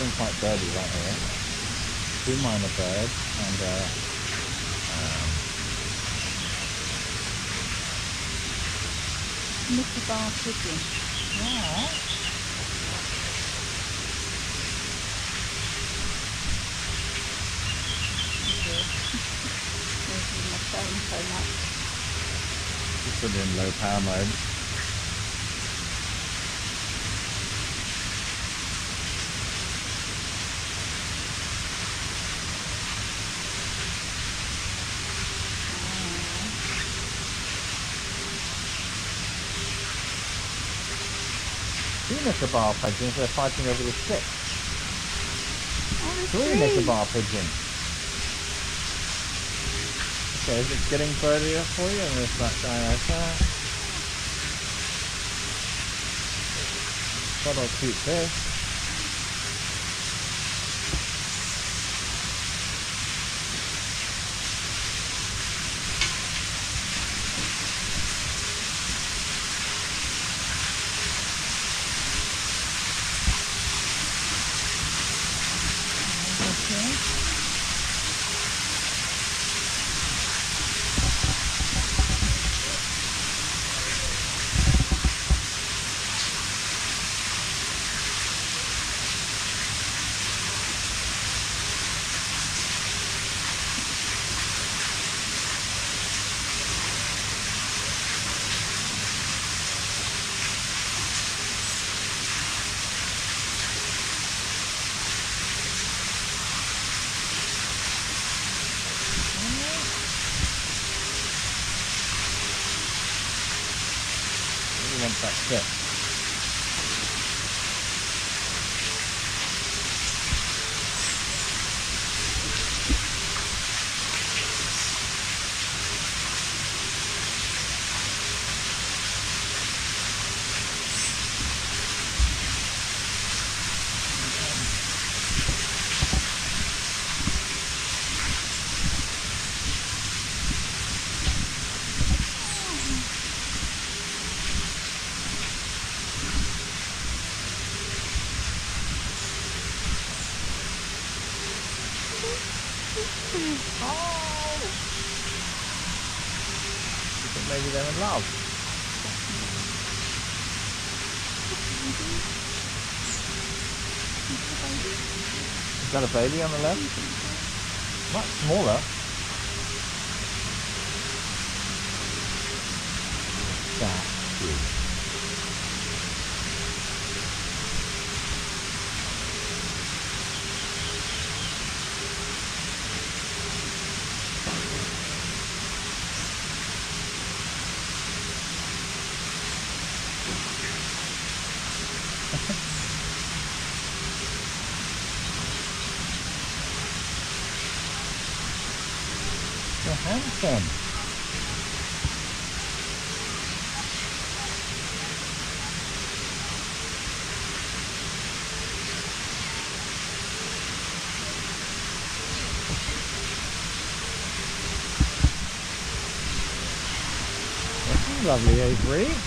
Speaker 1: getting quite dirty right here. Two myna birds and uh, um,
Speaker 3: Mickey Bar chicken. Yeah. Thank you, my phone so much.
Speaker 1: Just put in low power mode. Knickerbocker pigeons. They're fighting over the stick.
Speaker 3: Oh,
Speaker 1: Three Nicobar pigeons. Okay, is it getting birdier for you? And there's that guy right there. What a cute fish. Really want that stick. You think maybe they're in love? Baby on the left? Much smaller. That's cute. You're handsome. That's lovely, aviary.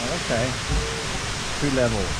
Speaker 1: Okay. Two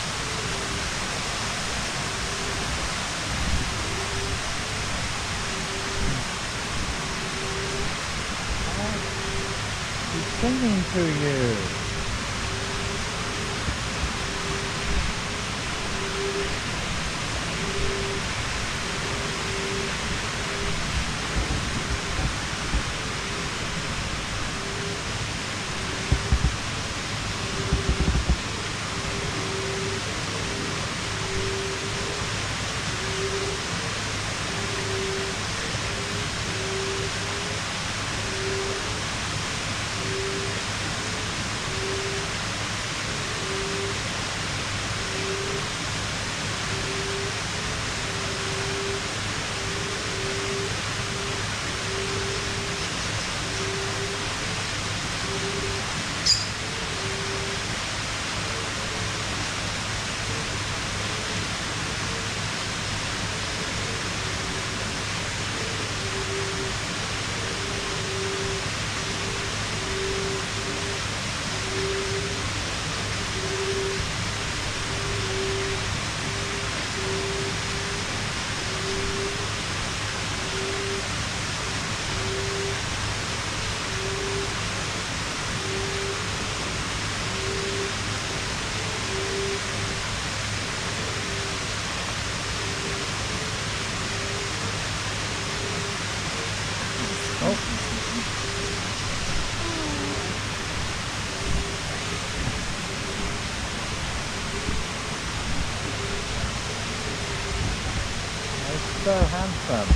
Speaker 1: so handsome. Um,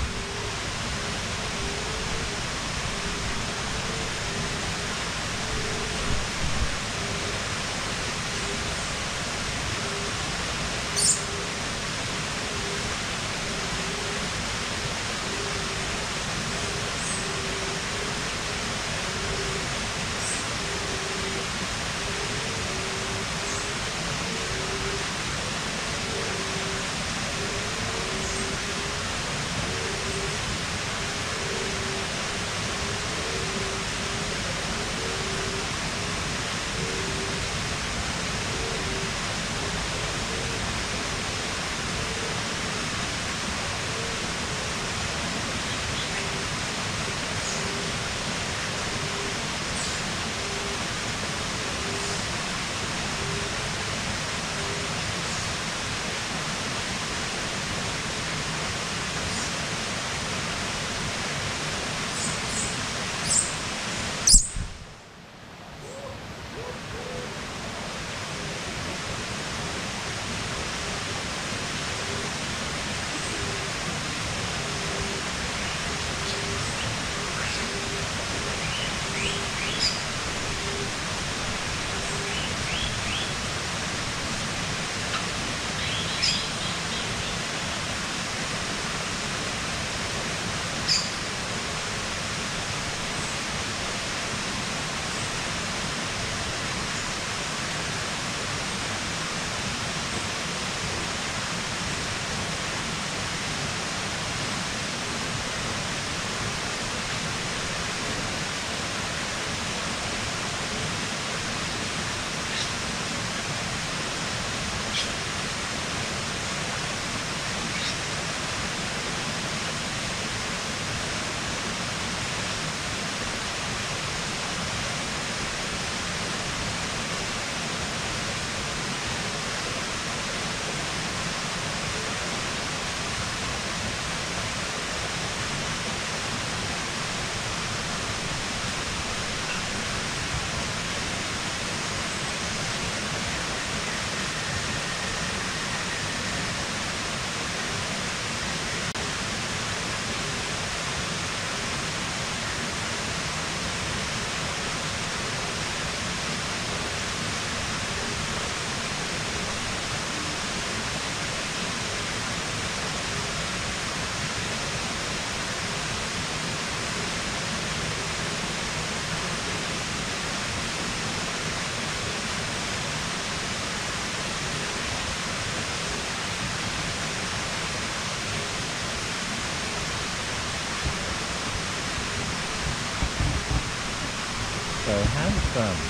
Speaker 1: handsome.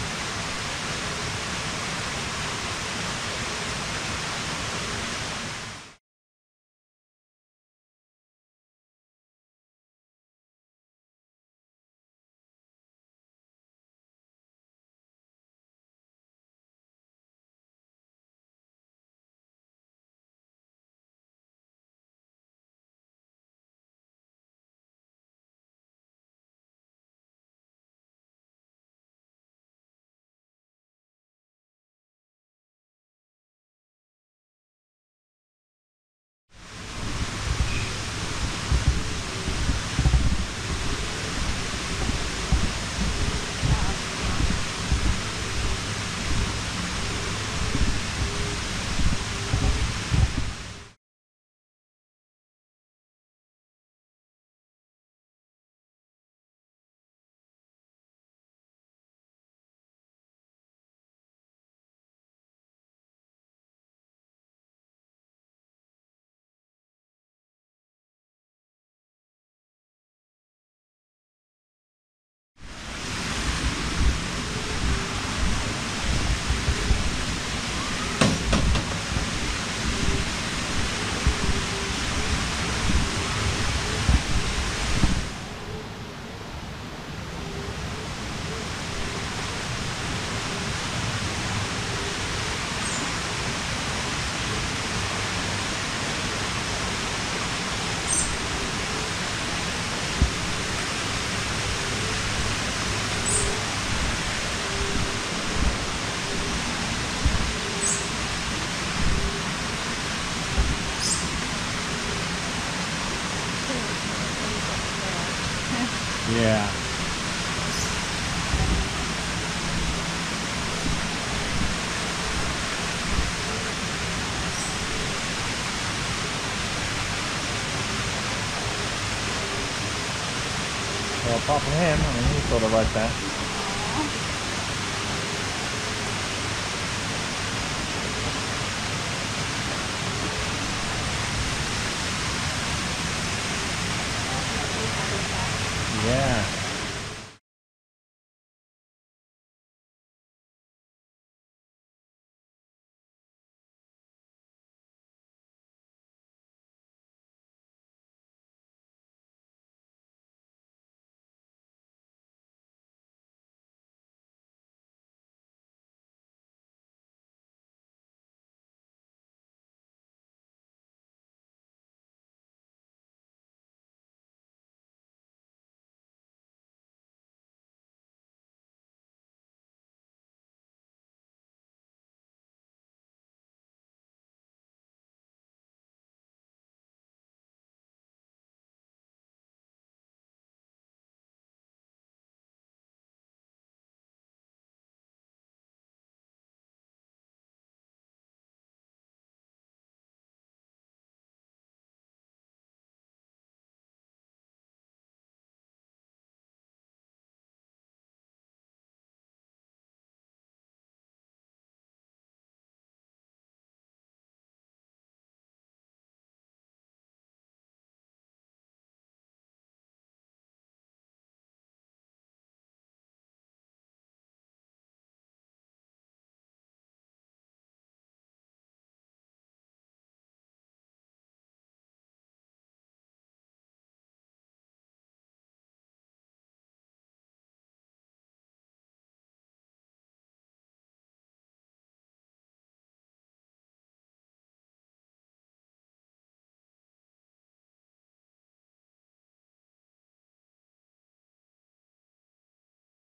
Speaker 1: From him, I mean, he's sort of like that.